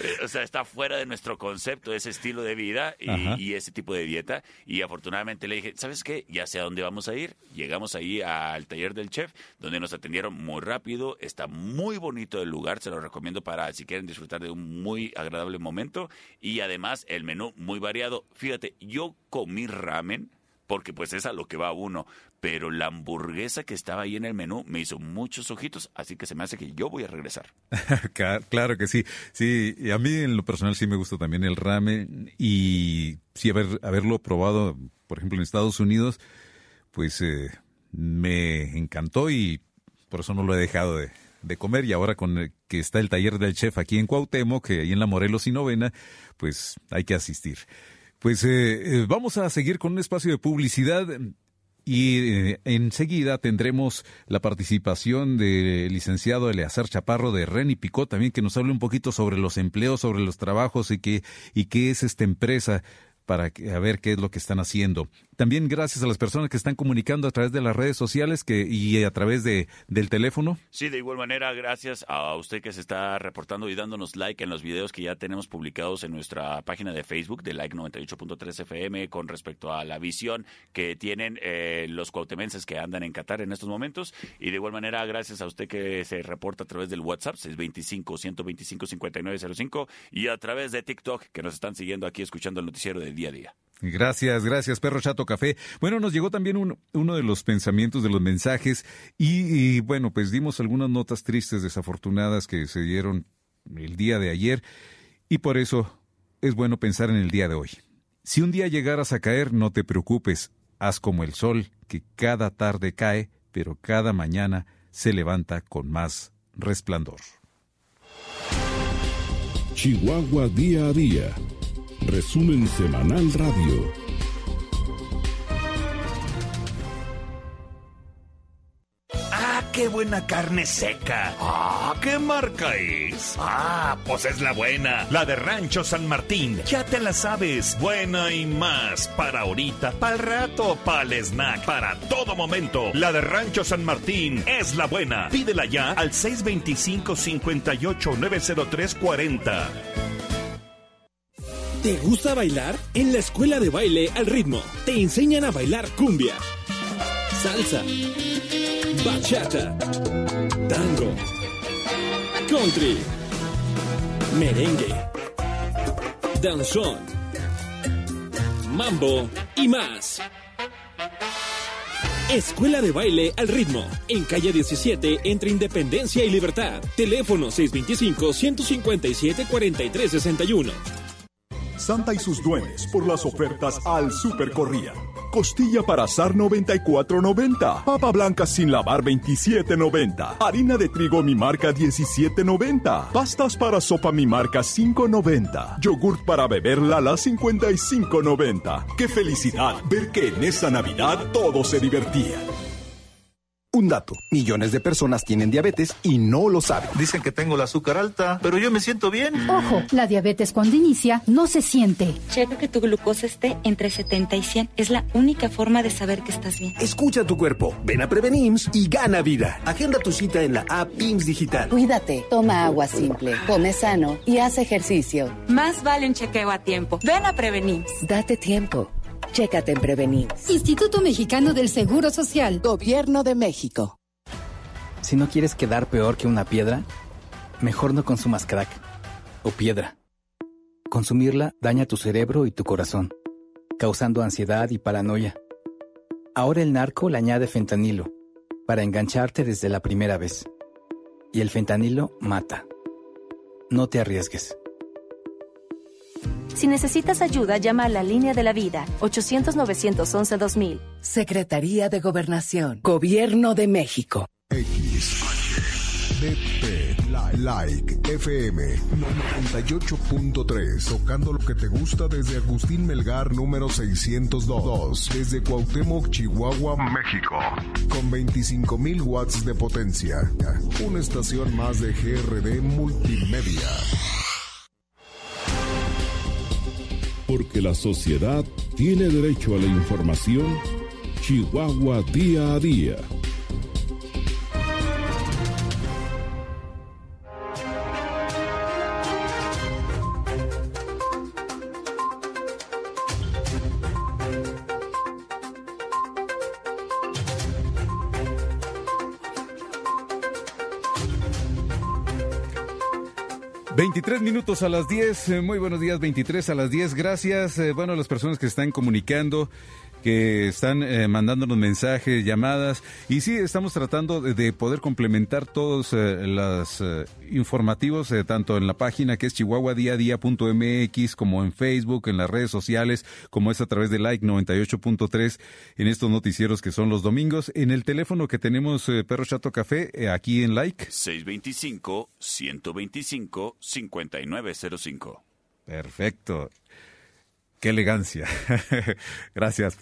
Eh, o sea, está fuera de nuestro concepto ese estilo de vida y, ese tipo de dieta. Y afortunadamente le dije, ¿sabes qué? Ya sé a dónde vamos a ir. Llegamos ahí al taller del chef, donde nos atendieron muy rápido. Está muy bonito el lugar, se lo recomiendo para si quieren disfrutar de un muy agradable momento. Y además el menú muy variado. Fíjate, yo comí ramen porque pues es a lo que va uno, pero la hamburguesa que estaba ahí en el menú me hizo muchos ojitos, así que se me hace que yo voy a regresar. claro que sí, sí, a mí en lo personal sí me gusta también el ramen y sí haber, haberlo probado, por ejemplo, en Estados Unidos, pues eh, me encantó y por eso no lo he dejado de, de comer y ahora con que está el taller del chef aquí en Cuauhtémoc, que ahí en la Morelos y Novena, pues hay que asistir. Pues eh, eh, vamos a seguir con un espacio de publicidad y eh, enseguida tendremos la participación del licenciado Eleazar Chaparro de Reni Picó, también que nos hable un poquito sobre los empleos, sobre los trabajos y qué, y qué es esta empresa para a ver qué es lo que están haciendo. También gracias a las personas que están comunicando a través de las redes sociales que, y a través de, del teléfono. Sí, de igual manera, gracias a usted que se está reportando y dándonos like en los videos que ya tenemos publicados en nuestra página de Facebook de Like 98.3 FM con respecto a la visión que tienen eh, los cuautemenses que andan en Qatar en estos momentos. Y de igual manera, gracias a usted que se reporta a través del WhatsApp 625-125-5905 y a través de TikTok que nos están siguiendo aquí escuchando el noticiero de día a día. Gracias, gracias, Perro Chato Café. Bueno, nos llegó también uno de los pensamientos de los mensajes y, bueno, pues dimos algunas notas tristes, desafortunadas que se dieron el día de ayer y por eso es bueno pensar en el día de hoy. Si un día llegaras a caer, no te preocupes, haz como el sol, que cada tarde cae, pero cada mañana se levanta con más resplandor. Chihuahua día a día Resumen Semanal Radio qué buena carne seca! ¡Ah, qué marca es! ¡Ah, pues es la buena! La de Rancho San Martín. Ya te la sabes. Buena y más. Para ahorita, para el rato, para el snack, para todo momento. La de Rancho San Martín es la buena. Pídela ya al 625 58 903 40 ¿Te gusta bailar? En la escuela de baile al ritmo te enseñan a bailar cumbia, salsa, bachata, tango, country, merengue, danzón, mambo y más. Escuela de baile al ritmo, en calle 17 entre Independencia y Libertad. Teléfono 625-157-4361. Santa y sus duendes por las ofertas al Super Corría. Costilla para azar 94.90. Papa blanca sin lavar 27.90. Harina de trigo mi marca 17.90. Pastas para sopa mi marca 5.90. Yogurt para beber Lala 55.90. Qué felicidad ver que en esa Navidad todos se divertían. Un dato, millones de personas tienen diabetes y no lo saben. Dicen que tengo el azúcar alta, pero yo me siento bien. Ojo, la diabetes cuando inicia no se siente. Checa que tu glucosa esté entre 70 y 100. Es la única forma de saber que estás bien. Escucha tu cuerpo, ven a Prevenims y gana vida. Agenda tu cita en la app IMSS Digital. Cuídate, toma agua simple, come sano y haz ejercicio. Más vale un chequeo a tiempo. Ven a Prevenims. Date tiempo. Chécate en Prevenims. Instituto Mexicano del Seguro Social. Gobierno de México. Si no quieres quedar peor que una piedra, mejor no consumas crack o piedra. Consumirla daña tu cerebro y tu corazón, causando ansiedad y paranoia. Ahora el narco le añade fentanilo para engancharte desde la primera vez. Y el fentanilo mata. No te arriesgues. Si necesitas ayuda, llama a la línea de la vida, 800-911-2000. Secretaría de Gobernación, Gobierno de México. X, DT, like, FM 98.3, tocando lo que te gusta desde Agustín Melgar número 602, desde Cuauhtémoc, Chihuahua, México, con 25.000 watts de potencia. Una estación más de GRD Multimedia. Porque la sociedad tiene derecho a la información, Chihuahua día a día. Minutos a las 10, eh, muy buenos días, 23 a las 10, gracias, eh, bueno, a las personas que están comunicando, que están eh, mandándonos mensajes, llamadas, y sí, estamos tratando de, de poder complementar todos eh, los eh, informativos, eh, tanto en la página que es chihuahuadiadía.mx, como en Facebook, en las redes sociales, como es a través de Like 98.3, en estos noticieros que son los domingos, en el teléfono que tenemos, Perro Chato Café, aquí en Like. 625-125-5905. Perfecto. Qué elegancia. Gracias.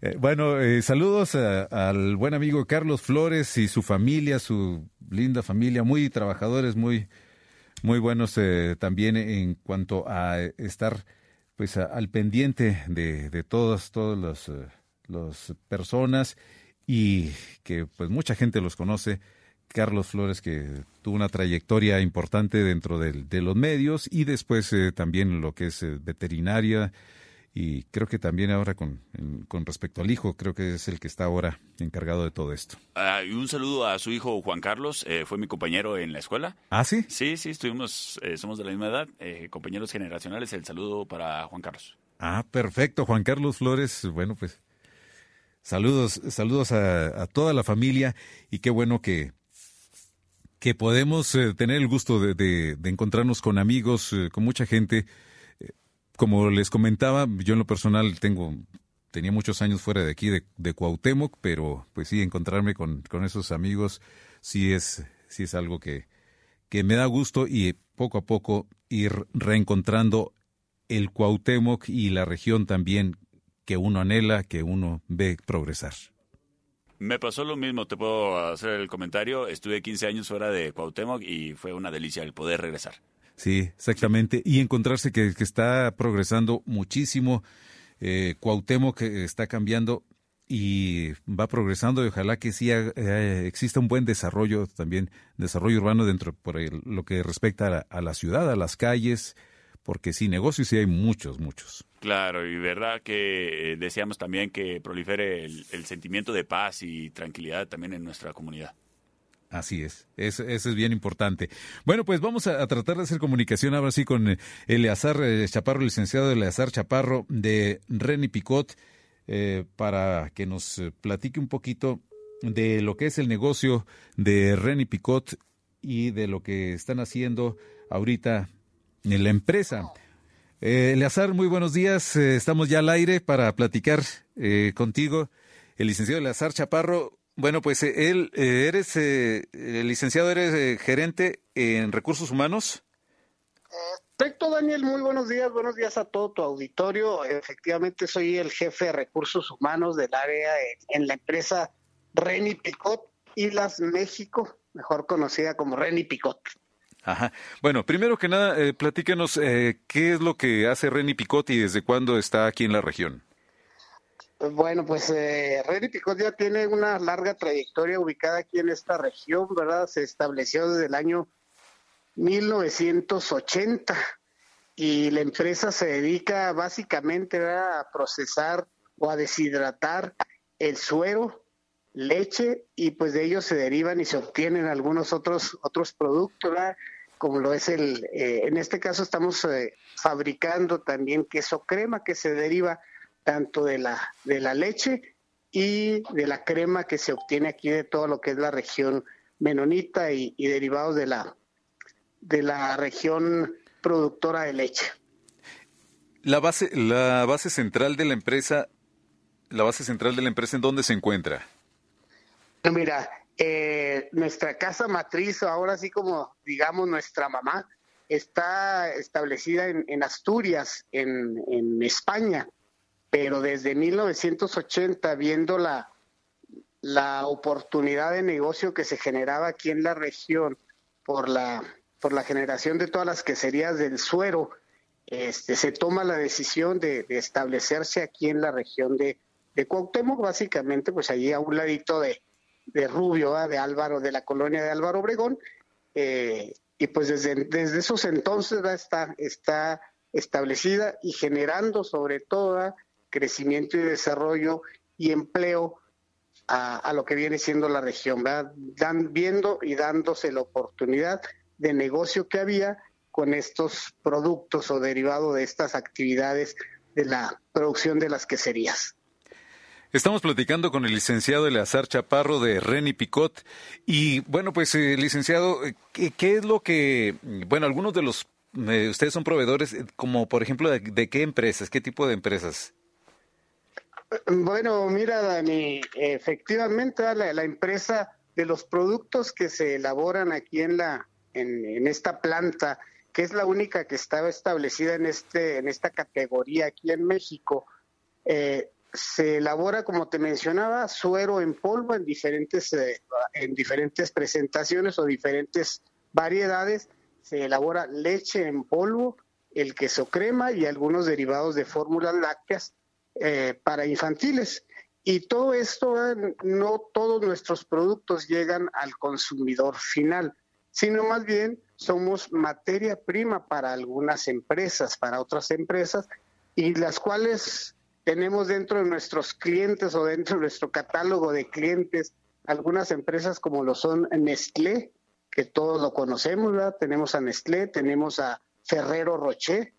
Eh, bueno, eh, saludos a- al buen amigo Carlos Flores y su familia, su linda familia, muy trabajadores, muy, muy buenos eh, también en cuanto a estar pues al pendiente de, de todas, todas las eh, las personas y que pues mucha gente los conoce. Carlos Flores, que tuvo una trayectoria importante dentro del- de, los medios y después eh, también lo que es eh, veterinaria y creo que también ahora con, en- con respecto al hijo, creo que es el que está ahora encargado de todo esto. Ah, y un saludo a su hijo Juan Carlos, eh, fue mi compañero en la escuela. ¿Ah, sí? Sí, sí, estuvimos, eh, somos de la misma edad, eh, compañeros generacionales. El saludo para Juan Carlos. Ah, perfecto, Juan Carlos Flores. Bueno, pues saludos, saludos a, a toda la familia y qué bueno que, que podemos eh, tener el gusto de, de- de encontrarnos con amigos, eh, con mucha gente. Como les comentaba, yo en lo personal tengo tenía muchos años fuera de aquí, de, de Cuauhtémoc, pero pues sí, encontrarme con, con esos amigos sí es, sí es algo que, que me da gusto y poco a poco ir reencontrando el Cuauhtémoc y la región también que uno anhela, que uno ve progresar. Me pasó lo mismo, te puedo hacer el comentario. Estuve 15 años fuera de Cuauhtémoc y fue una delicia el poder regresar. Sí, exactamente. Y encontrarse que, que está progresando muchísimo. Eh, Cuauhtémoc eh, está cambiando y va progresando y ojalá que sí eh, exista un buen desarrollo también, desarrollo urbano dentro por el- lo que respecta a la, a la ciudad, a las calles, porque sí, negocios sí hay muchos, muchos. Claro, y verdad que eh, deseamos también que prolifere el, sentimiento de paz y tranquilidad también en nuestra comunidad. Así es, eso, es bien importante. Bueno, pues vamos a, tratar de hacer comunicación ahora sí con eh, Eleazar eh, Chaparro, licenciado Eleazar Chaparro de Reni Picot, para que nos platique un poquito de lo que es el negocio de Reni Picot y de lo que están haciendo ahorita en la empresa. Eh, Eleazar, muy buenos días. Eh, estamos ya al aire para platicar eh, contigo. El licenciado Eleazar Chaparro, bueno, pues eh, él, eres, el licenciado, eres gerente en recursos humanos. Perfecto, Daniel, muy buenos días, buenos días a todo tu auditorio. Efectivamente, soy el jefe de recursos humanos del área en, la empresa Reni Picot Islas México, mejor conocida como Reni Picot. Ajá. Bueno, primero que nada, eh, platícanos eh, qué es lo que hace Reni Picot y desde cuándo está aquí en la región. Bueno, pues eh, Reni Picot ya tiene una larga trayectoria ubicada aquí en esta región, ¿verdad? Se estableció desde el año 1980 y la empresa se dedica básicamente a procesar o a deshidratar el suero, leche y pues de ellos se derivan y se obtienen algunos otros otros productos, ¿verdad? como lo es el, eh, en este caso estamos eh, fabricando también queso crema que se deriva tanto de la, de la leche y de la crema que se obtiene aquí de todo lo que es la región menonita y, derivados de la, de la región productora de leche. La base, la base central de la empresa, la base central de la empresa, ¿en dónde se encuentra? Mira, eh, nuestra casa matriz, ahora sí como digamos nuestra mamá, está establecida en, Asturias, en, España, pero desde 1980, viendo la, la oportunidad de negocio que se generaba aquí en la región por la, por la generación de todas las queserías del suero, este, se toma la decisión de, establecerse aquí en la región de, Cuauhtémoc, básicamente, pues allí a un ladito de, de Rubio, de Álvaro, de la colonia de Álvaro Obregón, eh, y pues desde, desde esos entonces está, está establecida y generando sobre todo crecimiento y desarrollo y empleo a, lo que viene siendo la región, ¿verdad? Dan, viendo y dándose la oportunidad de negocio que había con estos productos o derivado de estas actividades de la producción de las queserías. Estamos platicando con el licenciado Eleazar Chaparro de Reni Picot. Y bueno, pues, eh, licenciado, ¿qué, es lo que, bueno, algunos de los, eh, ustedes son proveedores, eh, como por ejemplo, de, qué empresas, qué tipo de empresas? Bueno, mira, Dani, efectivamente la, empresa de los productos que se elaboran aquí en la, en, esta planta, que es la única que estaba establecida en este, en esta categoría aquí en México, eh, se elabora, como te mencionaba, suero en polvo en diferentes, eh, en diferentes presentaciones o diferentes variedades. Se elabora leche en polvo, el queso crema y algunos derivados de fórmulas lácteas eh, para infantiles. Y todo esto, no todos nuestros productos llegan al consumidor final, sino más bien somos materia prima para algunas empresas, para otras empresas, y las cuales tenemos dentro de nuestros clientes o dentro de nuestro catálogo de clientes algunas empresas como lo son Nestlé, que todos lo conocemos, ¿verdad? Tenemos a Nestlé, tenemos a Ferrero Rocher,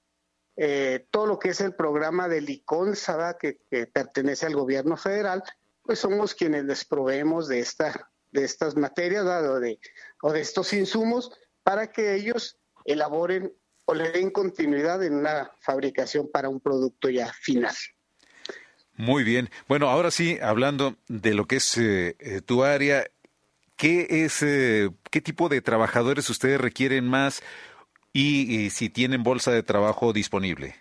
eh, todo lo que es el programa de Liconza, que, que, pertenece al gobierno federal, pues somos quienes les proveemos de, esta, de estas materias o de, o de estos insumos para que ellos elaboren o le den continuidad en una fabricación para un producto ya final. Muy bien. Bueno, ahora sí, hablando de lo que es eh, eh, tu área, ¿qué es, eh, qué tipo de trabajadores ustedes requieren más y, si tienen bolsa de trabajo disponible?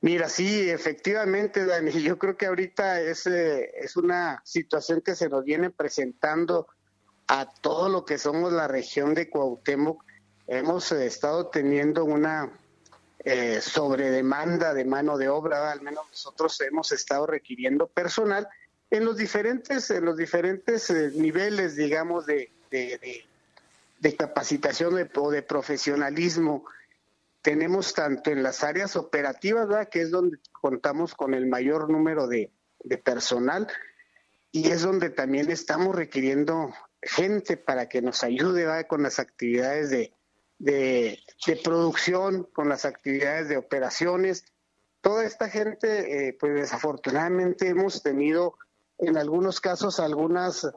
Mira, sí, efectivamente, Dani, yo creo que ahorita es, es una situación que se nos viene presentando a todo lo que somos la región de Cuauhtémoc. Hemos estado teniendo una eh, sobre demanda de mano de obra, al menos nosotros hemos estado requiriendo personal en los diferentes, en los diferentes eh, niveles, digamos, de, capacitación o de profesionalismo. tenemos tanto en las áreas operativas, ¿verdad? que es donde contamos con el mayor número de, personal y es donde también estamos requiriendo gente para que nos ayude ¿verdad? con las actividades de, de, producción, con las actividades de operaciones. Toda esta gente, eh, pues desafortunadamente hemos tenido en algunos casos algunas,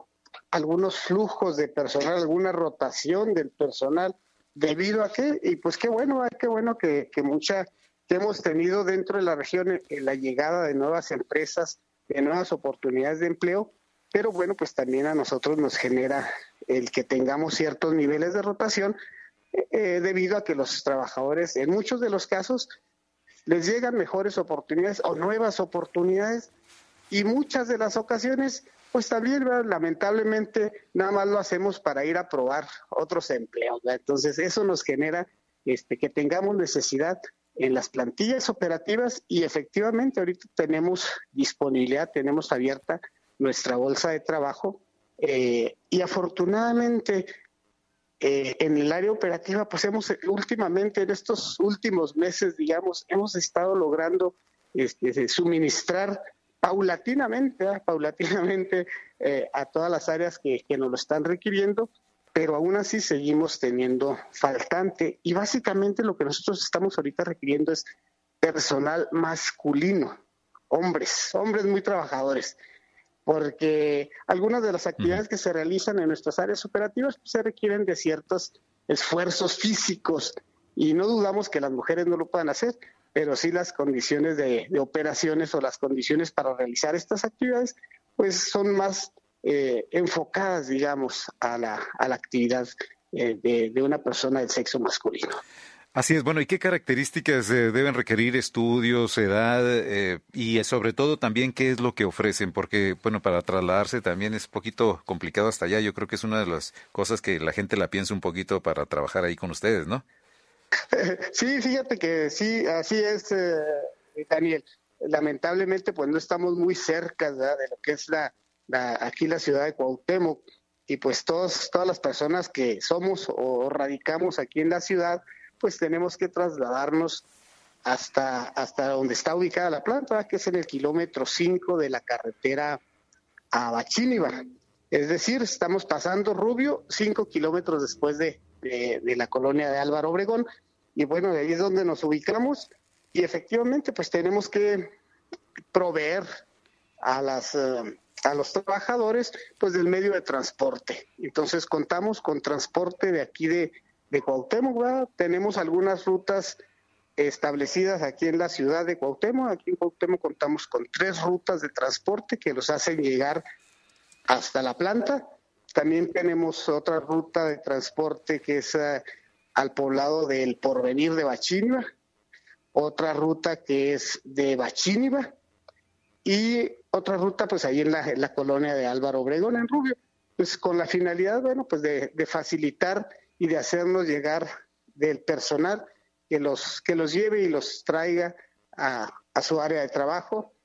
algunos flujos de personal, alguna rotación del personal debido a que, y pues qué bueno, qué bueno que, que mucha, que hemos tenido dentro de la región eh, la llegada de nuevas empresas, de nuevas oportunidades de empleo, pero bueno, pues también a nosotros nos genera el que tengamos ciertos niveles de rotación eh, eh, debido a que los trabajadores, en muchos de los casos, les llegan mejores oportunidades o nuevas oportunidades y muchas de las ocasiones pues también lamentablemente nada más lo hacemos para ir a probar otros empleos. Entonces eso nos genera este, que tengamos necesidad en las plantillas operativas y efectivamente ahorita tenemos disponibilidad, tenemos abierta nuestra bolsa de trabajo eh, y afortunadamente eh, en el área operativa pues hemos últimamente en estos últimos meses digamos hemos estado logrando este, suministrar paulatinamente, paulatinamente eh, a todas las áreas que, nos lo están requiriendo, pero aún así seguimos teniendo faltante. Y básicamente lo que nosotros estamos ahorita requiriendo es personal masculino, hombres, hombres muy trabajadores, porque algunas de las actividades que se realizan en nuestras áreas operativas pues, se requieren de ciertos esfuerzos físicos y no dudamos que las mujeres no lo puedan hacer, pero sí las condiciones de, operaciones o las condiciones para realizar estas actividades, pues son más eh, enfocadas, digamos, a la, a la actividad eh, de, una persona del sexo masculino. Así es, bueno, ¿y qué características eh, deben requerir estudios, edad y sobre todo también qué es lo que ofrecen? Porque, bueno, para trasladarse también es un poquito complicado hasta allá. Yo creo que es una de las cosas que la gente la piensa un poquito para trabajar ahí con ustedes, ¿no? Sí, fíjate que sí, así es, eh, Daniel. Lamentablemente, pues no estamos muy cerca de lo que es la, aquí la ciudad de Cuauhtémoc y pues todos, todas las personas que somos o radicamos aquí en la ciudad, pues tenemos que trasladarnos hasta, hasta donde está ubicada la planta, que es en el kilómetro 5 de la carretera a Bachíniva. Es decir, estamos pasando Rubio cinco kilómetros después de, de, la colonia de Álvaro Obregón. Y bueno, ahí es donde nos ubicamos y efectivamente pues tenemos que proveer a las eh, a los trabajadores pues del medio de transporte. Entonces contamos con transporte de aquí de, de Cuauhtémoc, tenemos algunas rutas establecidas aquí en la ciudad de Cuauhtémoc. Aquí en Cuauhtémoc contamos con tres rutas de transporte que los hacen llegar hasta la planta también tenemos otra ruta de transporte que es eh, al poblado del Porvenir de Bachíniva, otra ruta que es de Bachíniva y otra ruta pues ahí en la, colonia de Álvaro Obregón en Rubio, pues con la finalidad, bueno, pues de, facilitar y de hacernos llegar del personal que los, que los lleve y los traiga a, a su área de trabajo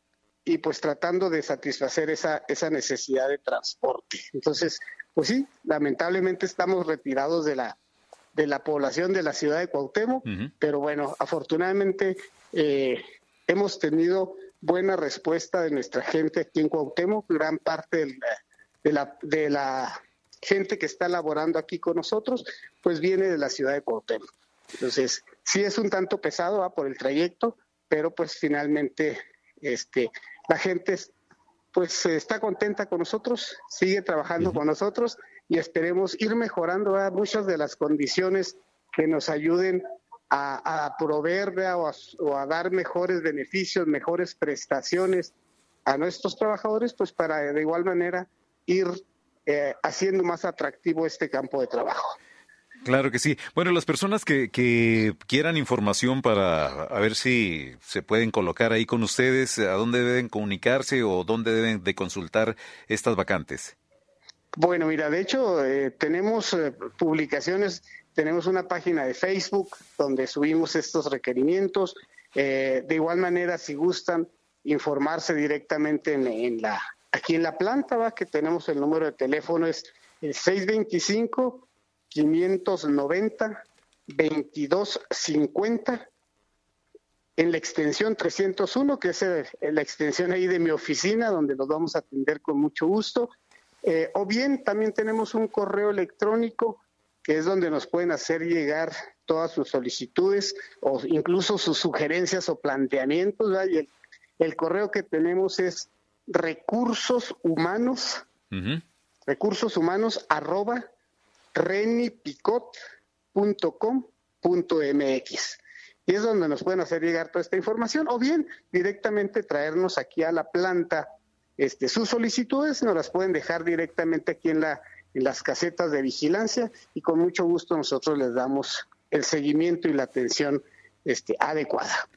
y pues tratando de satisfacer esa, esa necesidad de transporte. Entonces, pues sí, lamentablemente estamos retirados de la de la población de la ciudad de Cuauhtémoc, pero bueno, afortunadamente eh, hemos tenido buena respuesta de nuestra gente aquí en Cuauhtémoc, gran parte de la, de la, gente que está laborando aquí con nosotros, pues viene de la ciudad de Cuauhtémoc. Entonces, sí es un tanto pesado ¿va? por el trayecto, pero pues finalmente este, la gente pues está contenta con nosotros, sigue trabajando con nosotros y esperemos ir mejorando muchas de las condiciones que nos ayuden a, proveer o a, dar mejores beneficios, mejores prestaciones a nuestros trabajadores, pues para de igual manera ir eh, haciendo más atractivo este campo de trabajo. Claro que sí. Bueno, las personas que, que, quieran información para a ver si se pueden colocar ahí con ustedes, ¿a dónde deben comunicarse o dónde deben de consultar estas vacantes? Bueno, mira, de hecho eh, tenemos eh, publicaciones, tenemos una página de Facebook donde subimos estos requerimientos. Eh, de igual manera, si gustan informarse directamente en, la aquí en la planta, va que tenemos el número de teléfono es el 625 590 2250 en la extensión 301, que es la extensión ahí de mi oficina, donde los vamos a atender con mucho gusto. Eh, o bien también tenemos un correo electrónico que es donde nos pueden hacer llegar todas sus solicitudes o incluso sus sugerencias o planteamientos. Y el, correo que tenemos es recursos humanos, recursos humanos arroba renipicot.com.mx. Y es donde nos pueden hacer llegar toda esta información o bien directamente traernos aquí a la planta este, sus solicitudes, nos las pueden dejar directamente aquí en, la, en las casetas de vigilancia y con mucho gusto nosotros les damos el seguimiento y la atención este, adecuada.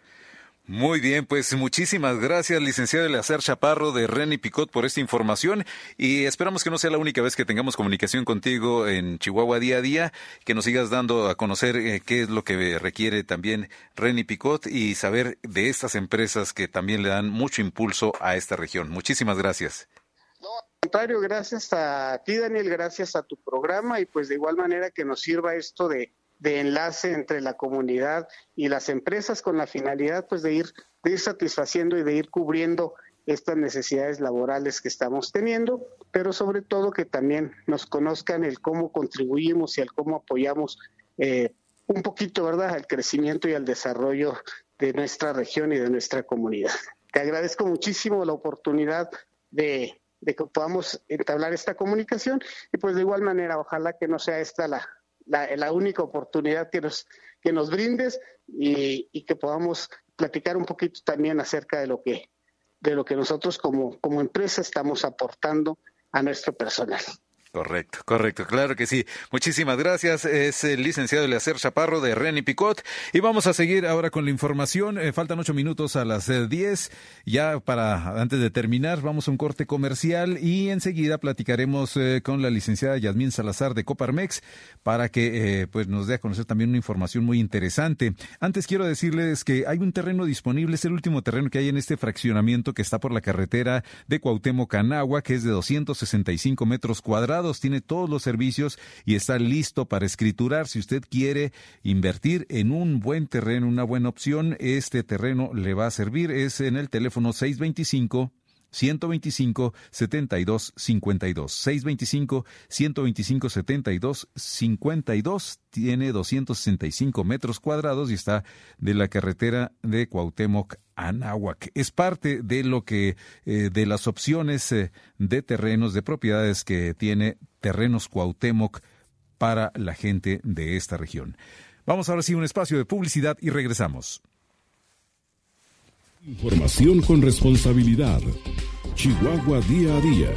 Muy bien, pues muchísimas gracias, licenciado Eleazar Chaparro de Reni Picot, por esta información y esperamos que no sea la única vez que tengamos comunicación contigo en Chihuahua día a día, que nos sigas dando a conocer eh, qué es lo que requiere también Reni Picot y saber de estas empresas que también le dan mucho impulso a esta región. Muchísimas gracias. No, al contrario, gracias a ti, Daniel, gracias a tu programa y pues de igual manera que nos sirva esto de de enlace entre la comunidad y las empresas con la finalidad pues de ir, de ir satisfaciendo y de ir cubriendo estas necesidades laborales que estamos teniendo, pero sobre todo que también nos conozcan el cómo contribuimos y el cómo apoyamos eh, un poquito, ¿verdad?, al crecimiento y al desarrollo de nuestra región y de nuestra comunidad. Te agradezco muchísimo la oportunidad de, de que podamos entablar esta comunicación y pues de igual manera, ojalá que no sea esta la, la, única oportunidad que nos, que nos brindes y, y, que podamos platicar un poquito también acerca de lo que, de lo que nosotros como, como empresa estamos aportando a nuestro personal. Correcto, correcto, claro que sí. Muchísimas gracias. Es el licenciado Eleazar Chaparro de Reni Picot. Y vamos a seguir ahora con la información. Eh, faltan ocho minutos a las eh, diez. Ya para, antes de terminar, vamos a un corte comercial y enseguida platicaremos eh, con la licenciada Yasmín Salazar de Coparmex para que pues nos dé a conocer también una información muy interesante. Antes quiero decirles que hay un terreno disponible, es el último terreno que hay en este fraccionamiento que está por la carretera de Cuauhtémoc, Canagua, que es de 265 metros cuadrados tiene todos los servicios y está listo para escriturar. Si usted quiere invertir en un buen terreno, una buena opción, este terreno le va a servir. Es en el teléfono 625 125 72 52 625 125 72 52 tiene 265 metros cuadrados y está de la carretera de Cuauhtémoc a Nahuac. Es parte de lo que eh, de las opciones eh, de terrenos de propiedades que tiene Terrenos Cuauhtémoc para la gente de esta región. Vamos ahora sí a un espacio de publicidad y regresamos. Información con responsabilidad. Chihuahua día a día.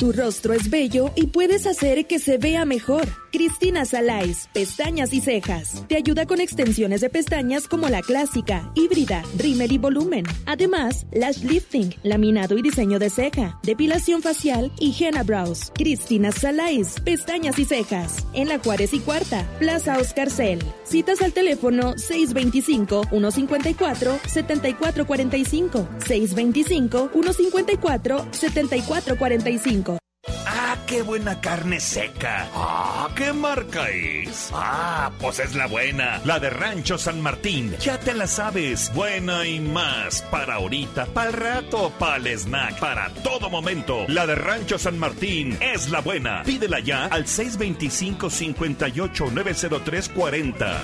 Tu rostro es bello y puedes hacer que se vea mejor. Cristina Salais, pestañas y cejas. Te ayuda con extensiones de pestañas como la clásica, híbrida, rímel y volumen. Además, lash lifting, laminado y diseño de ceja, depilación facial y henna brows. Cristina Salais, pestañas y cejas. En la Juárez y Cuarta, Plaza Oscar Cel. Citas al teléfono 625-154-7445. 625-154-7445. ¡Ah, qué buena carne seca! ¡Ah, qué marca es! ¡Ah, pues es la buena! La de Rancho San Martín. Ya te la sabes. Buena y más. Para ahorita, para el rato, para el snack, para todo momento. La de Rancho San Martín es la buena. Pídela ya al 625 58 903 40.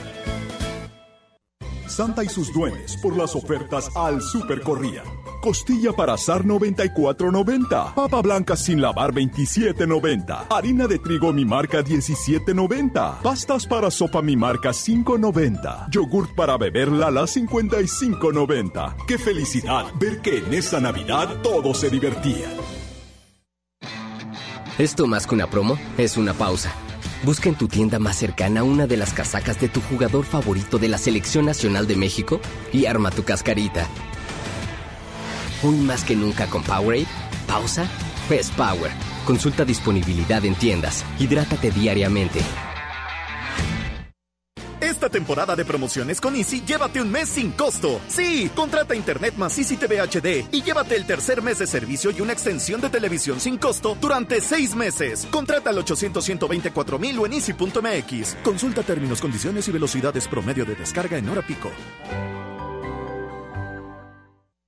Santa y sus duenes por las ofertas al Super Corría. Costilla para azar 94.90. Papa blanca sin lavar 27.90. Harina de trigo mi marca 17.90. Pastas para sopa mi marca 5.90. Yogurt para beber Lala 55.90. Qué felicidad ver que en esta Navidad todo se divertía. Esto más que una promo es una pausa. Busca en tu tienda más cercana una de las casacas de tu jugador favorito de la Selección Nacional de México y arma tu cascarita. Hoy más que nunca con Powerade, pausa, es Power. Consulta disponibilidad en tiendas. Hidrátate diariamente esta temporada de promociones con Easy, llévate un mes sin costo. Sí, contrata internet más Easy TV HD y llévate el tercer mes de servicio y una extensión de televisión sin costo durante seis meses. Contrata al 800 mil o en easy.mx. Consulta términos, condiciones y velocidades promedio de descarga en hora pico.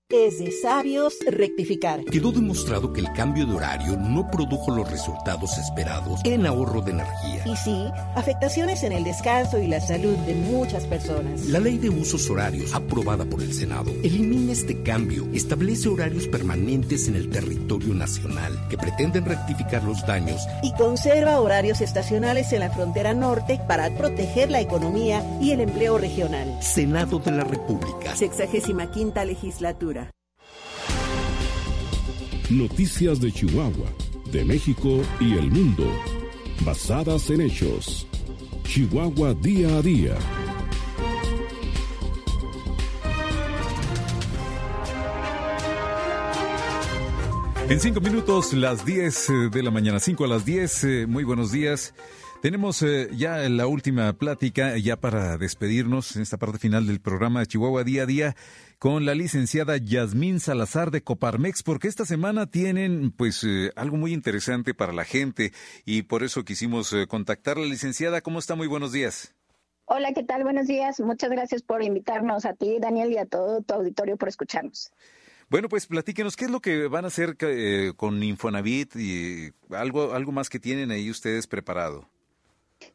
Es de sabios rectificar. Quedó demostrado que el cambio de horario no produjo los resultados esperados en ahorro de energía. Y sí, afectaciones en el descanso y la salud de muchas personas. La ley de usos horarios, aprobada por el Senado, elimina este cambio, establece horarios permanentes en el territorio nacional que pretenden rectificar los daños y conserva horarios estacionales en la frontera norte para proteger la economía y el empleo regional. Senado de la República. Sexagésima quinta legislatura. Noticias de Chihuahua, de México y el mundo, basadas en hechos. Chihuahua día a día. En cinco minutos, las 10 eh, de la mañana, 5 a las 10. Eh, muy buenos días. Tenemos eh, ya la última plática, ya para despedirnos en esta parte final del programa de Chihuahua Día a Día con la licenciada Yasmín Salazar de Coparmex, porque esta semana tienen pues eh, algo muy interesante para la gente y por eso quisimos eh, contactar a la licenciada. ¿Cómo está? Muy buenos días. Hola, ¿qué tal? Buenos días. Muchas gracias por invitarnos a ti, Daniel, y a todo tu auditorio por escucharnos. Bueno, pues platíquenos, ¿qué es lo que van a hacer eh, con Infonavit y algo, algo más que tienen ahí ustedes preparado?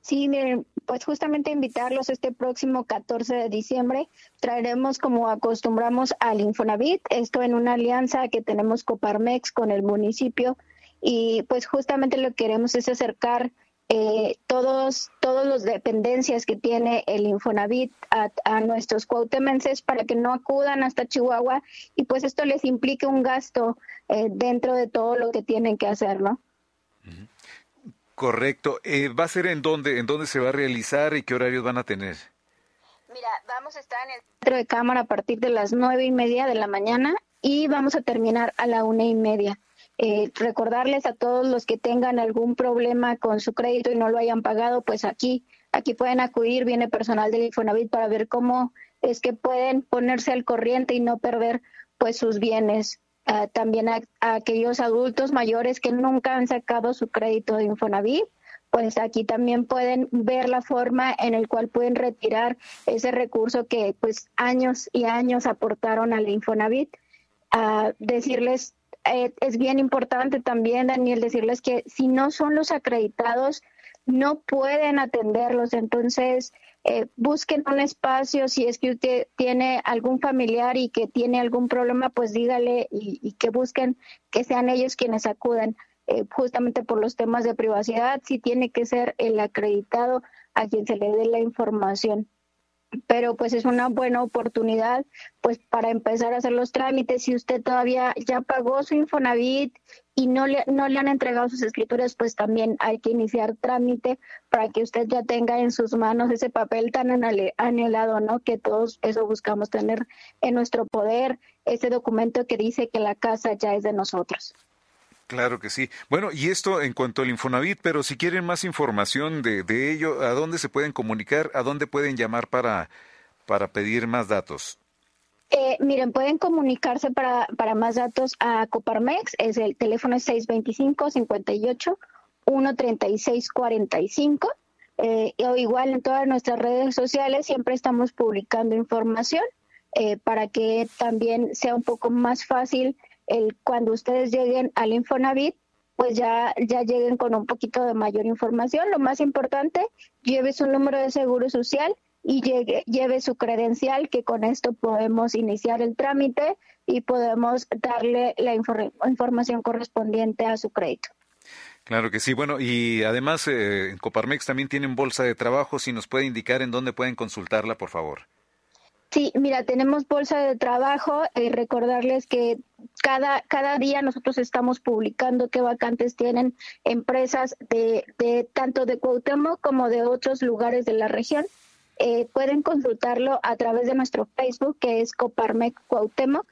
Sí, miren, pues justamente invitarlos este próximo 14 de diciembre. Traeremos como acostumbramos al Infonavit, esto en una alianza que tenemos Coparmex con el municipio y pues justamente lo que queremos es acercar eh, todos todos los dependencias que tiene el Infonavit a, nuestros cuautemenses para que no acudan hasta Chihuahua y pues esto les implique un gasto eh, dentro de todo lo que tienen que hacer, ¿no? Correcto. Eh, ¿Va a ser en dónde, en dónde se va a realizar y qué horarios van a tener? Mira, vamos a estar en el centro de cámara a partir de las nueve y media de la mañana y vamos a terminar a la una y media. Eh, recordarles a todos los que tengan algún problema con su crédito y no lo hayan pagado, pues aquí, aquí pueden acudir, viene personal del Infonavit para ver cómo es que pueden ponerse al corriente y no perder pues sus bienes también a, aquellos adultos mayores que nunca han sacado su crédito de Infonavit, pues aquí también pueden ver la forma en el cual pueden retirar ese recurso que pues años y años aportaron al Infonavit. a decirles, eh, es bien importante también, Daniel, decirles que si no son los acreditados, no pueden atenderlos. Entonces, eh, busquen un espacio, si es que usted tiene algún familiar y que tiene algún problema, pues dígale y, que busquen que sean ellos quienes acudan, eh, justamente por los temas de privacidad, si tiene que ser el acreditado a quien se le dé la información pero pues es una buena oportunidad pues para empezar a hacer los trámites. Si usted todavía ya pagó su Infonavit y no le, no le han entregado sus escrituras, pues también hay que iniciar trámite para que usted ya tenga en sus manos ese papel tan anhelado, ¿no? Que todos eso buscamos tener en nuestro poder, ese documento que dice que la casa ya es de nosotros. Claro que sí. Bueno, y esto en cuanto al Infonavit, pero si quieren más información de, de ello, ¿a dónde se pueden comunicar? ¿A dónde pueden llamar para, para pedir más datos? Eh, miren, pueden comunicarse para, para más datos a Coparmex, es el teléfono es 625-58 13645. Eh, o igual en todas nuestras redes sociales siempre estamos publicando información eh, para que también sea un poco más fácil el cuando ustedes lleguen al Infonavit, pues ya, ya lleguen con un poquito de mayor información. Lo más importante, lleve su número de seguro social y llegue, lleve su credencial, que con esto podemos iniciar el trámite y podemos darle la información correspondiente a su crédito. Claro que sí. Bueno, y además eh, Coparmex también tienen bolsa de trabajo. Si nos puede indicar en dónde pueden consultarla, por favor. Sí, mira, tenemos bolsa de trabajo. eh, recordarles que cada, cada día nosotros estamos publicando qué vacantes tienen empresas de, de tanto de Cuauhtémoc como de otros lugares de la región. Eh, pueden consultarlo a través de nuestro Facebook, que es Coparmec Cuauhtémoc,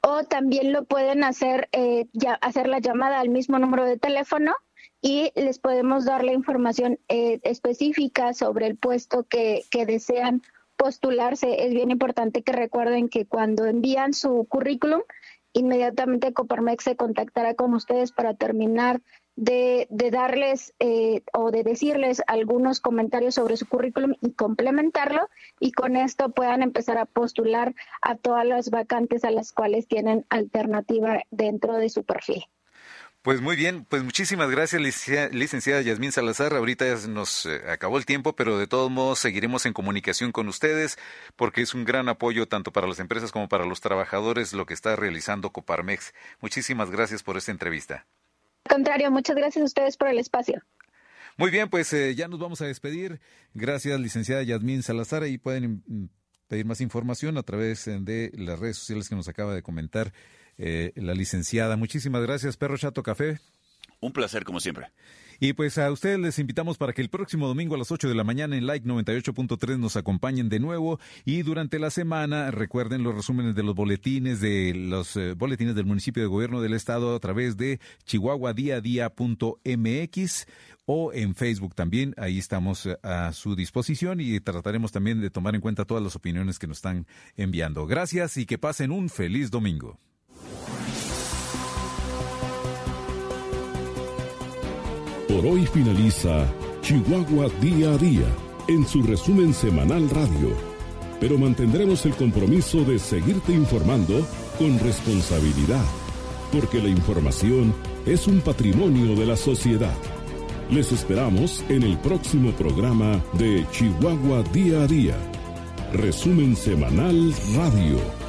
o también lo pueden hacer, eh, hacer la llamada al mismo número de teléfono y les podemos dar la información eh, específica sobre el puesto que, que desean postularse. Es bien importante que recuerden que cuando envían su currículum, inmediatamente Coparmex se contactará con ustedes para terminar de, darles eh, o de decirles algunos comentarios sobre su currículum y complementarlo y con esto puedan empezar a postular a todas las vacantes a las cuales tienen alternativa dentro de su perfil. Pues muy bien, pues muchísimas gracias, licenciada Yasmín Salazar. Ahorita nos eh, acabó el tiempo, pero de todos modos seguiremos en comunicación con ustedes porque es un gran apoyo tanto para las empresas como para los trabajadores lo que está realizando Coparmex. Muchísimas gracias por esta entrevista. Al contrario, muchas gracias a ustedes por el espacio. Muy bien, pues eh, ya nos vamos a despedir. Gracias, licenciada Yasmín Salazar. Y pueden mm, pedir más información a través eh, de las redes sociales que nos acaba de comentar eh, la licenciada. Muchísimas gracias, Perro Chato Café. Un placer, como siempre. Y pues a ustedes les invitamos para que el próximo domingo a las 8 de la mañana en Like 98.3 nos acompañen de nuevo y durante la semana recuerden los resúmenes de los boletines de los eh, boletines del municipio de gobierno del estado a través de chihuahuadiadía.mx o en Facebook también. Ahí estamos eh, a su disposición y trataremos también de tomar en cuenta todas las opiniones que nos están enviando. Gracias y que pasen un feliz domingo. Por hoy finaliza Chihuahua Día a Día en su resumen semanal radio, pero mantendremos el compromiso de seguirte informando con responsabilidad, porque la información es un patrimonio de la sociedad. Les esperamos en el próximo programa de Chihuahua Día a Día. Resumen semanal radio.